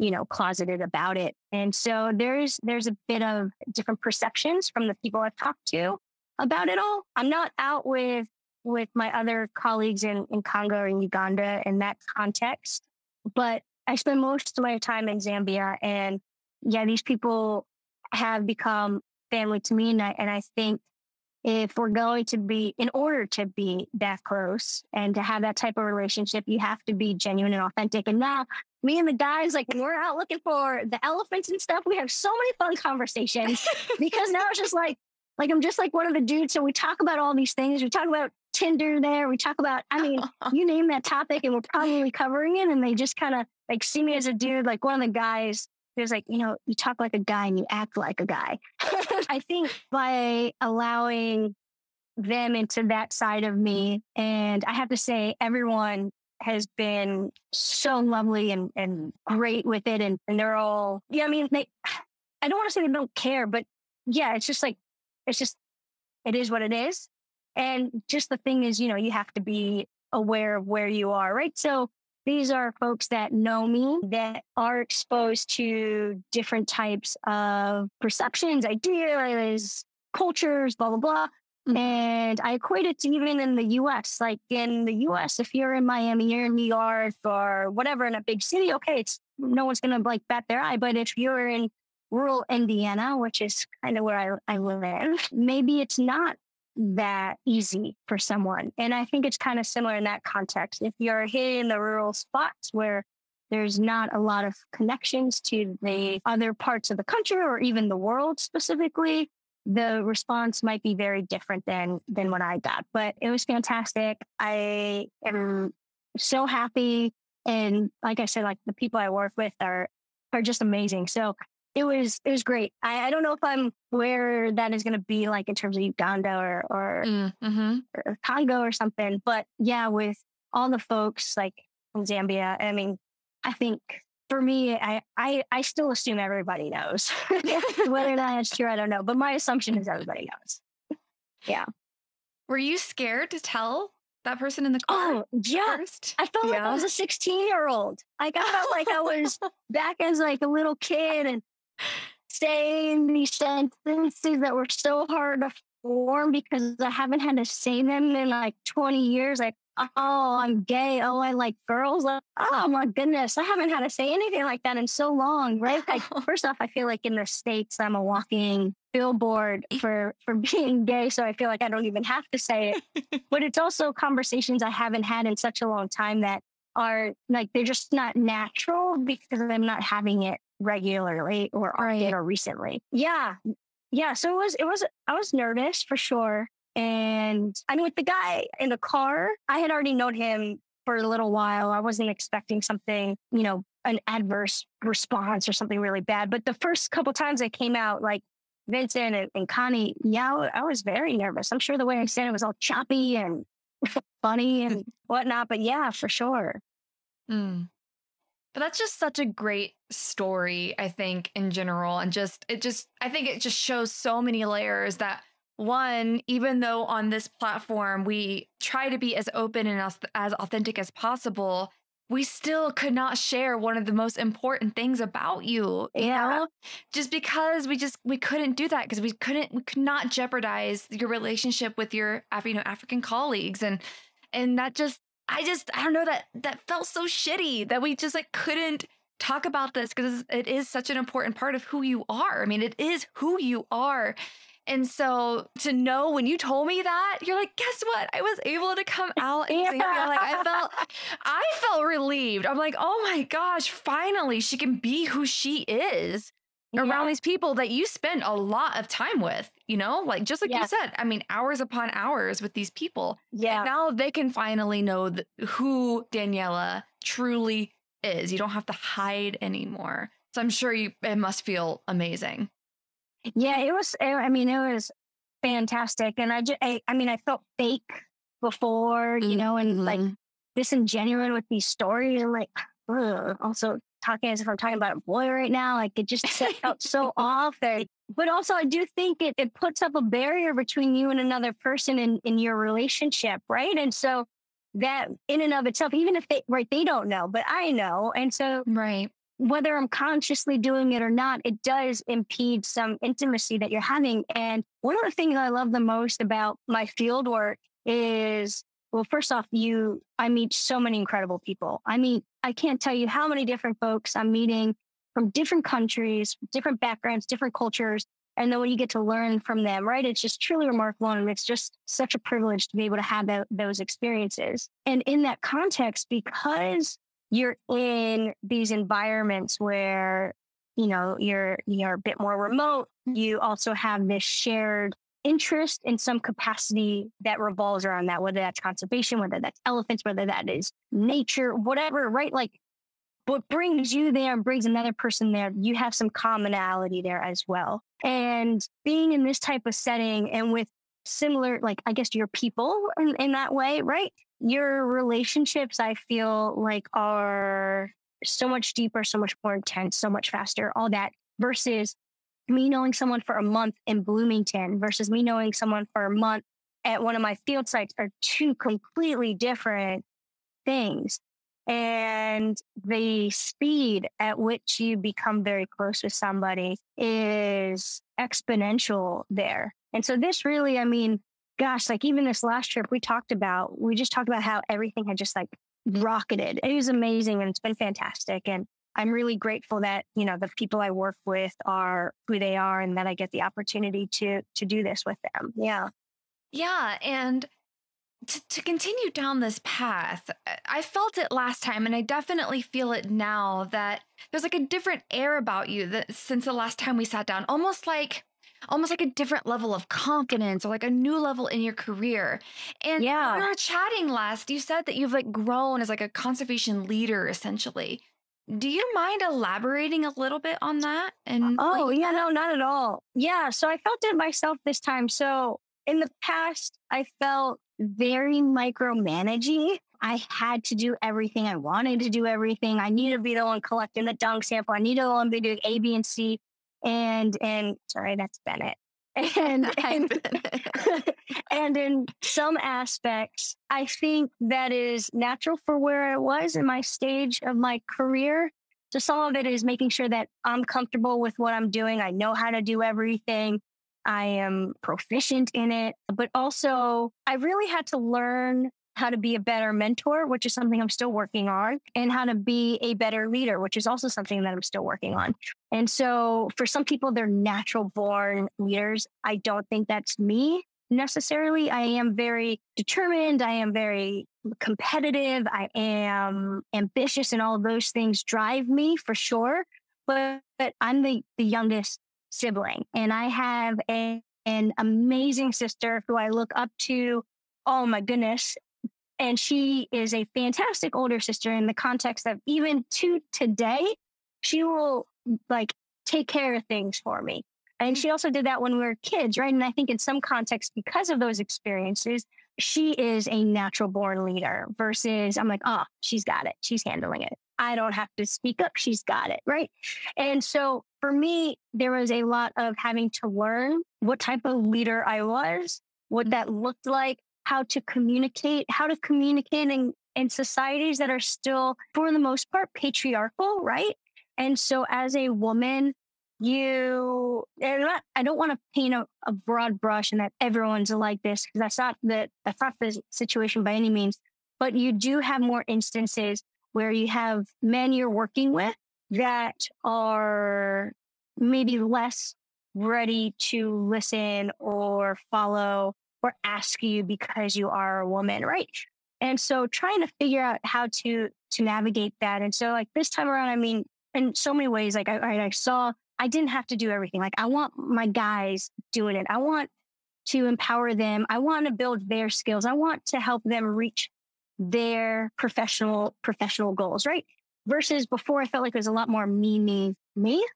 you know closeted about it. And so there's there's a bit of different perceptions from the people i've talked to about it all. I'm not out with with my other colleagues in, in congo or in uganda in that context but i spend most of my time in zambia and yeah these people have become family to me and I, and I think if we're going to be in order to be that close and to have that type of relationship you have to be genuine and authentic. And now me and the guys like when we're out looking for the elephants and stuff. We have so many fun conversations because now it's just like like i'm just like one of the dudes. So we talk about all these things. We talk about tinder there. We talk about i mean you name that topic and we're probably covering it. And they just kind of like see me as a dude like one of the guys there's like, you know, you talk like a guy and you act like a guy. I think by allowing them into that side of me, and I have to say, everyone has been so lovely and, and great with it. And, and they're all, yeah, I mean, they, I don't want to say they don't care, but yeah, it's just like, it's just, it is what it is. And just the thing is, you know, you have to be aware of where you are, right? So these are folks that know me, that are exposed to different types of perceptions, ideas, cultures, blah, blah, blah. Mm-hmm. And I equate it to even in the US. Like in the US, if you're in Miami, you're in New York or whatever in a big city, okay, it's no one's gonna like bat their eye. But if you're in rural Indiana, which is kind of where I, I live, maybe it's not that easy for someone. And I think it's kind of similar in that context. If you're hitting the rural spots where there's not a lot of connections to the other parts of the country or even the world specifically, the response might be very different than than what I got. But it was fantastic. I am so happy. And like I said, like the people I work with are are just amazing. So it was it was great. I, I don't know if I'm where that is going to be like in terms of Uganda or or, mm, mm-hmm. or, Congo or something, but yeah, with all the folks like in Zambia, I mean, I think for me, I I, I still assume everybody knows whether or not that's true. I don't know, but my assumption is everybody knows. Yeah. Were you scared to tell that person in the car? Oh, yeah. First? I felt yeah. like I was a 16 year old. Like I felt like I was back as like a little kid and saying these sentences that were so hard to form because I haven't had to say them in like 20 years. Like, oh, I'm gay. Oh, I like girls. Like, oh my goodness. I haven't had to say anything like that in so long, right? Like, first off, I feel like in the States, I'm a walking billboard for for being gay so i feel like i don't even have to say it but it's also conversations i haven't had in such a long time that are like they're just not natural because i'm not having it regularly or right. or recently. Yeah. Yeah. So it was, it was, I was nervous for sure. And I mean, with the guy in the car, I had already known him for a little while. I wasn't expecting something, you know, an adverse response or something really bad. But the first couple times I came out, like Vincent and, and Connie, yeah, I was very nervous. I'm sure the way I said it was all choppy and funny and whatnot. But yeah, for sure. Mm. But that's just such a great story, I think, in general. And just, it just, I think it just shows so many layers that one, even though on this platform we try to be as open and as, as authentic as possible, we still could not share one of the most important things about you, you yeah. know? Just because we just we couldn't do that because we couldn't we could not jeopardize your relationship with your you know African colleagues and and that just I just I don't know that that felt so shitty that we just like couldn't talk about this because it is such an important part of who you are. I mean, it is who you are. And so to know when you told me that, you're like, guess what? I was able to come out and yeah. like I felt I felt relieved. I'm like, oh my gosh, finally she can be who she is yeah. around these people that you spend a lot of time with, you know? Like just like yeah. you said, I mean, hours upon hours with these people. Yeah. And now they can finally know th- who Daniella truly is. You don't have to hide anymore. So I'm sure you it must feel amazing. Yeah, it was. I mean, it was fantastic, and I just, I, I mean, I felt fake before, you mm-hmm. know, and like mm-hmm. disingenuine with these stories, and like ugh, also talking as if I'm talking about a boy right now. Like it just felt so off there. But also, I do think it it puts up a barrier between you and another person in in your relationship, right? And so that in and of itself, even if they right, they don't know, but I know, and so right whether I'm consciously doing it or not, it does impede some intimacy that you're having. And one of the things I love the most about my field work is well, first off, you, I meet so many incredible people. I mean, I can't tell you how many different folks I'm meeting from different countries, different backgrounds, different cultures. And then when you get to learn from them, right, it's just truly remarkable. And it's just such a privilege to be able to have that, those experiences. And in that context, because you're in these environments where you know you're you're a bit more remote you also have this shared interest in some capacity that revolves around that whether that's conservation whether that's elephants whether that is nature whatever right? Like what brings you there and brings another person there you have some commonality there as well. And being in this type of setting and with similar like i guess your people in, in that way right? Your relationships, I feel like are so much deeper, so much more intense, so much faster, all that versus me knowing someone for a month in Bloomington versus me knowing someone for a month at one of my field sites are two completely different things. And the speed at which you become very close with somebody is exponential there. And so, this really, I mean, gosh, like even this last trip we talked about, we just talked about how everything had just like rocketed. It was amazing and it's been fantastic. And I'm really grateful that, you know, the people I work with are who they are and that I get the opportunity to to do this with them. Yeah. Yeah. And to, to continue down this path, I felt it last time and I definitely feel it now that there's like a different air about you that since the last time we sat down, almost like almost like a different level of confidence or like a new level in your career. And yeah. we were chatting last, you said that you've like grown as like a conservation leader essentially. Do you mind elaborating a little bit on that? And oh, like, yeah, no, not at all. Yeah, so I felt it myself this time. So in the past, I felt very micromanaging. I had to do everything. I wanted to do everything. I needed to be the one collecting the dung sample. I needed to be doing A, B, and C and and sorry, that's Bennett. And and, and in some aspects, I think that is natural for where I was in my stage of my career. So some of it is making sure that I'm comfortable with what I'm doing. I know how to do everything. I am proficient in it, but also I really had to learn how to be a better mentor, which is something I'm still working on, and how to be a better leader, which is also something that I'm still working on. And so for some people, they're natural born leaders. I don't think that's me necessarily. I am very determined. I am very competitive. I am ambitious, and all those things drive me for sure. But, but I'm the, the youngest sibling, and I have a, an amazing sister who I look up to oh my goodness, and she is a fantastic older sister in the context of even to today, she will like take care of things for me. And mm. she also did that when we were kids, right? And I think in some context, because of those experiences, she is a natural born leader versus I'm like, oh, she's got it. She's handling it. I don't have to speak up. She's got it. Right. And so for me, there was a lot of having to learn what type of leader I was, what that looked like, how to communicate, how to communicate in, in societies that are still, for the most part, patriarchal. Right. And so as a woman, you eh, not, i don't want to paint a, a, broad brush and that everyone's like this because that's not the that's not the situation by any means. But you do have more instances where you have men you're working with that are maybe less ready to listen or follow or ask you because you are a woman, right? And so trying to figure out how to to navigate that. And so like this time around, I mean, in so many ways, like I, I saw I didn't have to do everything. Like I want my guys doing it. I want to empower them. I want to build their skills. I want to help them reach their professional professional goals, right? Versus before I felt like it was a lot more me, me, me.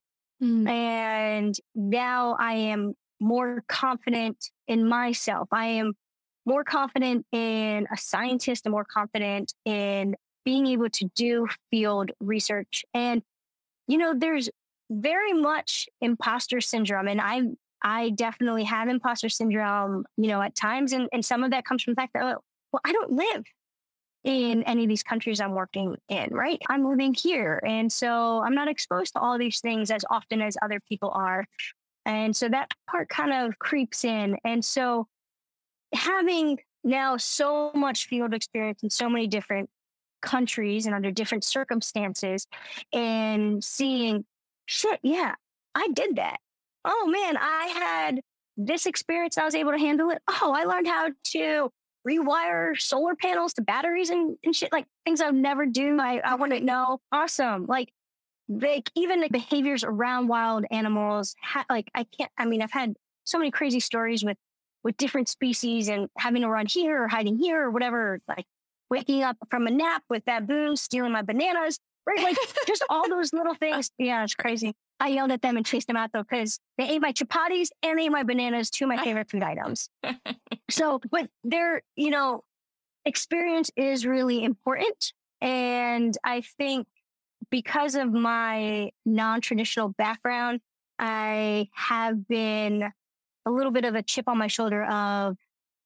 Mm. And now I am more confident in myself. I am more confident in a scientist and more confident in being able to do field research. And, you know, there's very much imposter syndrome. And I I definitely have imposter syndrome, you know, at times. And, and some of that comes from the fact that, oh, well, I don't live in any of these countries I'm working in, right? I'm living here. And so I'm not exposed to all these things as often as other people are. And so that part kind of creeps in. And so having now so much field experience in so many different countries and under different circumstances and seeing shit, yeah, I did that. Oh man, I had this experience. I was able to handle it. Oh, I learned how to rewire solar panels to batteries and, and shit, like things I would never do. I, I wouldn't know. Awesome. Like, like even like behaviors around wild animals, ha- like I can't, I mean, I've had so many crazy stories with, with different species and having to run here or hiding here or whatever, like waking up from a nap with baboons stealing my bananas right? Like just all those little things. Yeah, it's crazy. I yelled at them and chased them out though, because they ate my chapatis and they ate my bananas, two of my favorite food items. So, but their, you know, experience is really important. And I think because of my non traditional background, I have been a little bit of a chip on my shoulder of,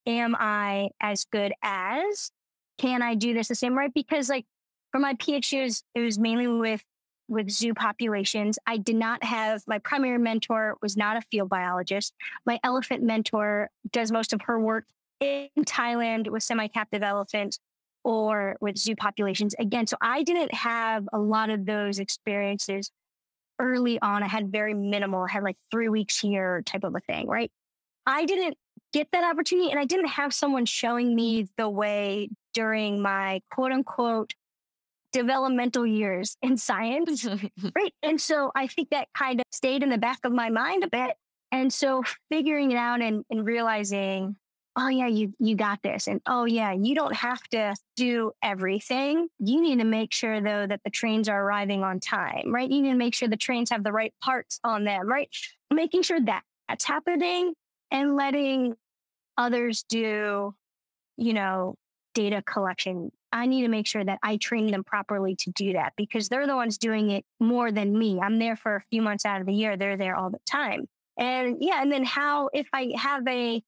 am I as good as? Can I do this the same right? Because like for my PhD, it was mainly with with zoo populations. I did not have my primary mentor was not a field biologist. My elephant mentor does most of her work in Thailand with semi-captive elephants or with zoo populations. Again, so I didn't have a lot of those experiences early on. I had very minimal. I had like three weeks here type of a thing, right? I didn't get that opportunity and I didn't have someone showing me the way during my quote unquote developmental years in science. right. And so I think that kind of stayed in the back of my mind a bit. And so figuring it out and, and realizing, oh yeah, you you got this. And oh yeah, you don't have to do everything. You need to make sure though that the trains are arriving on time, right? You need to make sure the trains have the right parts on them, right? Making sure that that's happening and letting others do, you know, data collection I need to make sure that I train them properly to do that because they're the ones doing it more than me. I'm there for a few months out of the year. They're there all the time. And yeah, and then how if I have a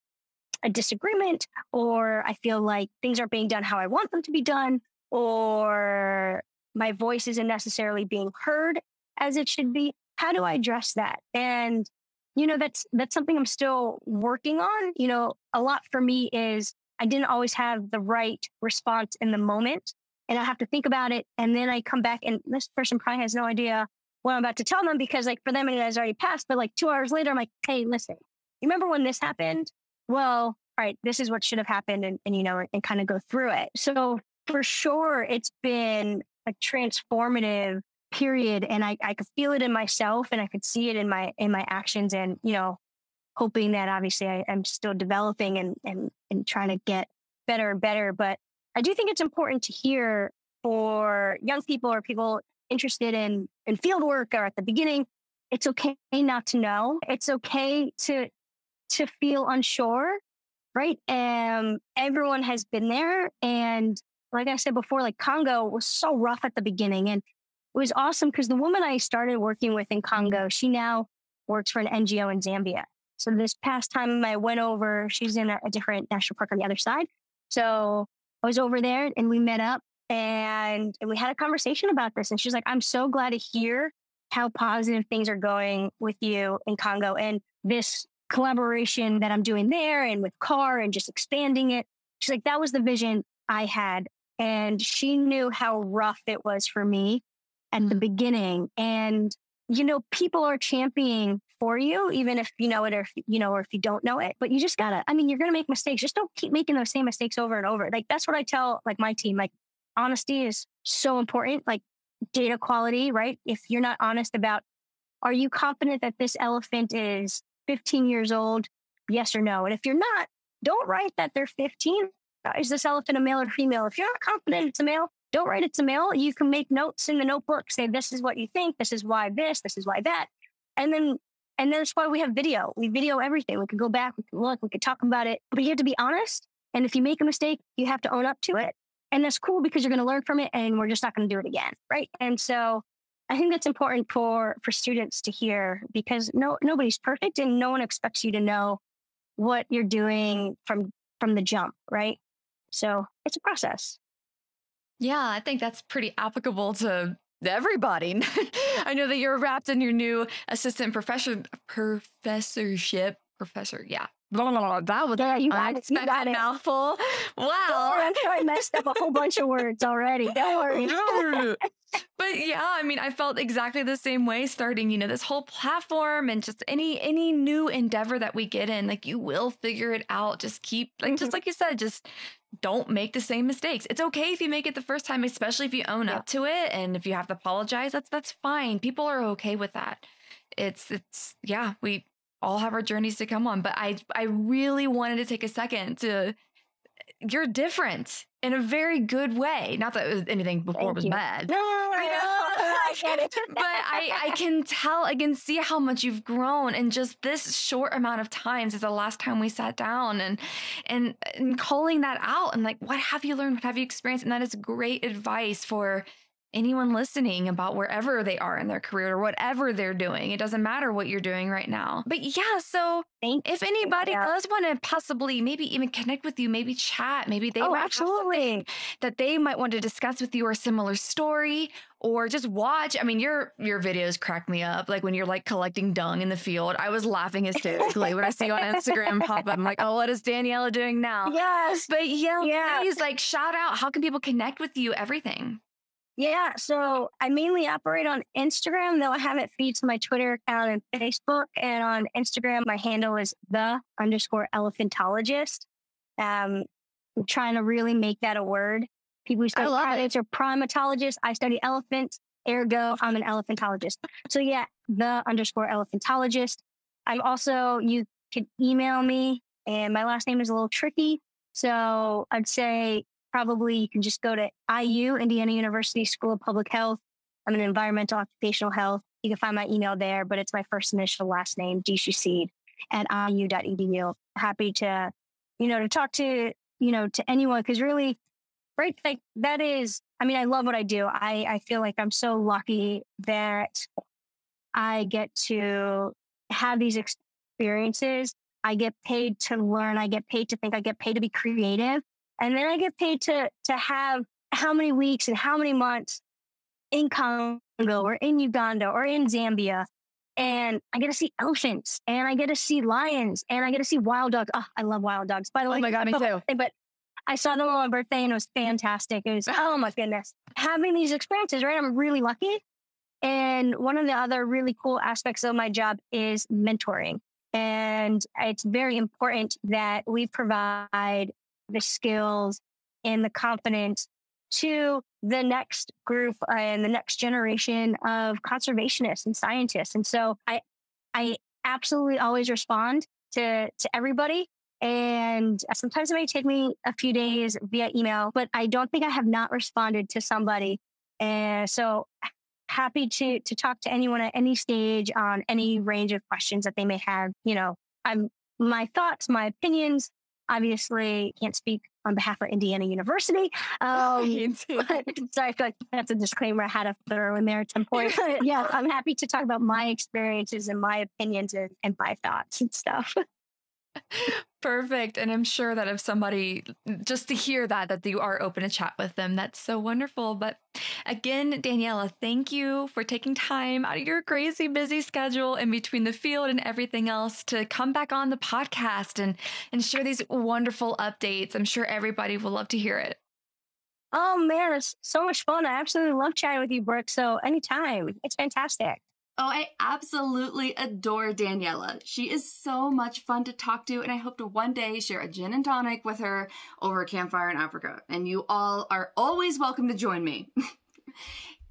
a disagreement or I feel like things aren't being done how I want them to be done or my voice isn't necessarily being heard as it should be, how do I address that? And you know that's that's something I'm still working on. You know, a lot for me is I didn't always have the right response in the moment. And I have to think about it. And then I come back and this person probably has no idea what I'm about to tell them because like for them it has already passed. But like two hours later, I'm like, hey, listen, you remember when this happened? Well, all right, this is what should have happened and, and you know, and kind of go through it. So for sure it's been a transformative period and I, I could feel it in myself and I could see it in my in my actions and you know hoping that obviously I, am still developing and, and, and trying to get better and better. But I do think it's important to hear for young people or people interested in, in field work or at the beginning, it's okay not to know. It's okay to, to feel unsure, right? And everyone has been there. And like I said before, like Congo was so rough at the beginning and it was awesome because the woman I started working with in Congo, she now works for an NGO in Zambia. So this past time I went over, she's in a, a different national park on the other side. So I was over there and we met up and, and we had a conversation about this. And she's like, I'm so glad to hear how positive things are going with you in Congo and this collaboration that I'm doing there and with CAR and just expanding it. She's like, that was the vision I had. And she knew how rough it was for me at the mm. beginning. And, you know, people are championing for you, even if you know it or if, you know, or if you don't know it. But you just gotta, I mean, you're gonna make mistakes. Just don't keep making those same mistakes over and over. Like that's what I tell like my team. Like honesty is so important. Like data quality, right? If you're not honest about are you confident that this elephant is 15 years old? Yes or no? And if you're not, don't write that they're 15. Is this elephant a male or female? If you're not confident it's a male, don't write it's a male. You can make notes in the notebook, say, this is what you think, this is why this, this is why that. And then and that's why we have video. We video everything. We can go back, we can look, we can talk about it. But you have to be honest. And if you make a mistake, you have to own up to it. And that's cool because you're going to learn from it and we're just not going to do it again. Right. And so I think that's important for for students to hear because no nobody's perfect and no one expects you to know what you're doing from from the jump, right? So it's a process. Yeah, I think that's pretty applicable to everybody. I know that you're wrapped in your new assistant professor professorship. Professor, yeah. Blah, blah, blah, that was yeah, you got it. You got it. mouthful. Wow. I messed up a whole bunch of words already. Don't worry. but yeah, I mean, I felt exactly the same way starting, you know, this whole platform and just any any new endeavor that we get in, like you will figure it out. Just keep like just mm-hmm. like you said, just don't make the same mistakes. It's okay if you make it the first time, especially if you own yeah. up to it and if you have to apologize, that's that's fine. People are okay with that. It's it's yeah, we all have our journeys to come on, but I I really wanted to take a second to you're different in a very good way. Not that anything before Thank was you. bad. No, I get it. but I, I can tell, I can see how much you've grown in just this short amount of time since the last time we sat down and, and and calling that out and like, what have you learned? What have you experienced? And that is great advice for anyone listening about wherever they are in their career or whatever they're doing. It doesn't matter what you're doing right now. But yeah, so Thank if anybody yeah. does want to possibly maybe even connect with you, maybe chat, maybe they oh, absolutely that they might want to discuss with you or a similar story or just watch. I mean, your your videos crack me up. Like when you're like collecting dung in the field, I was laughing hysterically when I see you on Instagram pop up. I'm like, oh, what is Daniella doing now? Yes. But yeah, yeah. please like shout out. How can people connect with you? Everything. Yeah, so I mainly operate on Instagram, though I have it feeds to my Twitter account and Facebook. And on Instagram, my handle is the underscore elephantologist. Um, I'm trying to really make that a word. People who study primates are primatologists. I study elephants, ergo, I'm an elephantologist. So yeah, the underscore elephantologist. I'm also, you can email me, and my last name is a little tricky. So I'd say probably you can just go to IU, Indiana University School of Public Health. I'm in environmental occupational health. You can find my email there, but it's my first initial last name, Seed at iu.edu. Happy to, you know, to talk to, you know, to anyone because really, right, like that is, I mean, I love what I do. I, I feel like I'm so lucky that I get to have these experiences. I get paid to learn. I get paid to think. I get paid to be creative. And then I get paid to to have how many weeks and how many months in Congo or in Uganda or in Zambia. And I get to see elephants and I get to see lions and I get to see wild dogs. Oh, I love wild dogs. By the oh way, oh my God, me too. But I saw them on my birthday and it was fantastic. It was, oh my goodness. Having these experiences, right? I'm really lucky. And one of the other really cool aspects of my job is mentoring. And it's very important that we provide the skills and the confidence to the next group uh, and the next generation of conservationists and scientists. And so I, I absolutely always respond to, to everybody. And uh, sometimes it may take me a few days via email, but I don't think I have not responded to somebody. And so happy to, to talk to anyone at any stage on any range of questions that they may have. You know, I'm my thoughts, my opinions, obviously can't speak on behalf of Indiana University. Um, sorry, I feel like that's a disclaimer I had to throw in there at some point. yeah, I'm happy to talk about my experiences and my opinions and, and my thoughts and stuff. Perfect. And I'm sure that if somebody mm, just to hear that, that you are open to chat with them, that's so wonderful. But again, Daniella, thank you for taking time out of your crazy busy schedule in between the field and everything else to come back on the podcast and, and share these wonderful updates. I'm sure everybody will love to hear it. Oh man, it's so much fun. I absolutely love chatting with you, Brooke. So anytime. It's fantastic. Oh, I absolutely adore Daniella. She is so much fun to talk to, and I hope to one day share a gin and tonic with her over a campfire in Africa. And you all are always welcome to join me.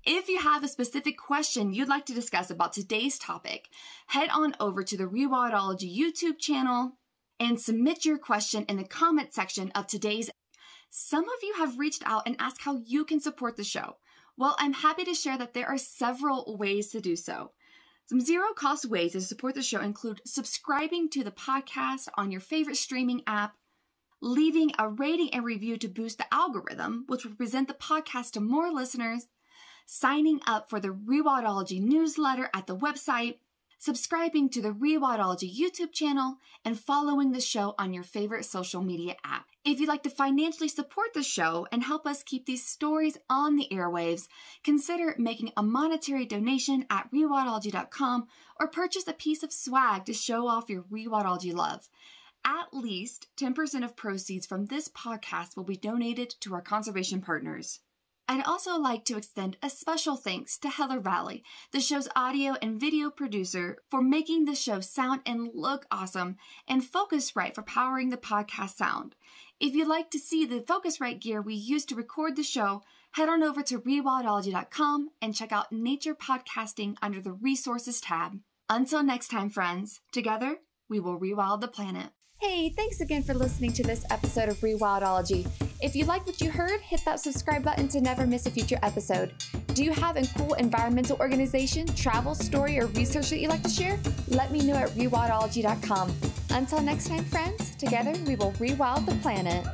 If you have a specific question you'd like to discuss about today's topic, head on over to the Rewildology YouTube channel and submit your question in the comment section of today's. Some of you have reached out and asked how you can support the show. Well, I'm happy to share that there are several ways to do so. Some zero cost ways to support the show include subscribing to the podcast on your favorite streaming app, leaving a rating and review to boost the algorithm, which will present the podcast to more listeners, signing up for the Rewildology newsletter at the website, subscribing to the Rewildology YouTube channel, and following the show on your favorite social media app. If you'd like to financially support the show and help us keep these stories on the airwaves, consider making a monetary donation at rewildology.com or purchase a piece of swag to show off your Rewildology love. At least 10% of proceeds from this podcast will be donated to our conservation partners. I'd also like to extend a special thanks to Heather Valley, the show's audio and video producer, for making the show sound and look awesome, and Focusrite for powering the podcast sound. If you'd like to see the Focusrite gear we use to record the show, head on over to rewildology.com and check out Nature Podcasting under the Resources tab. Until next time, friends, together we will rewild the planet. Hey, thanks again for listening to this episode of Rewildology. If you like what you heard, hit that subscribe button to never miss a future episode. Do you have a cool environmental organization, travel story, or research that you'd like to share? Let me know at rewildology.com. Until next time, friends, together we will rewild the planet.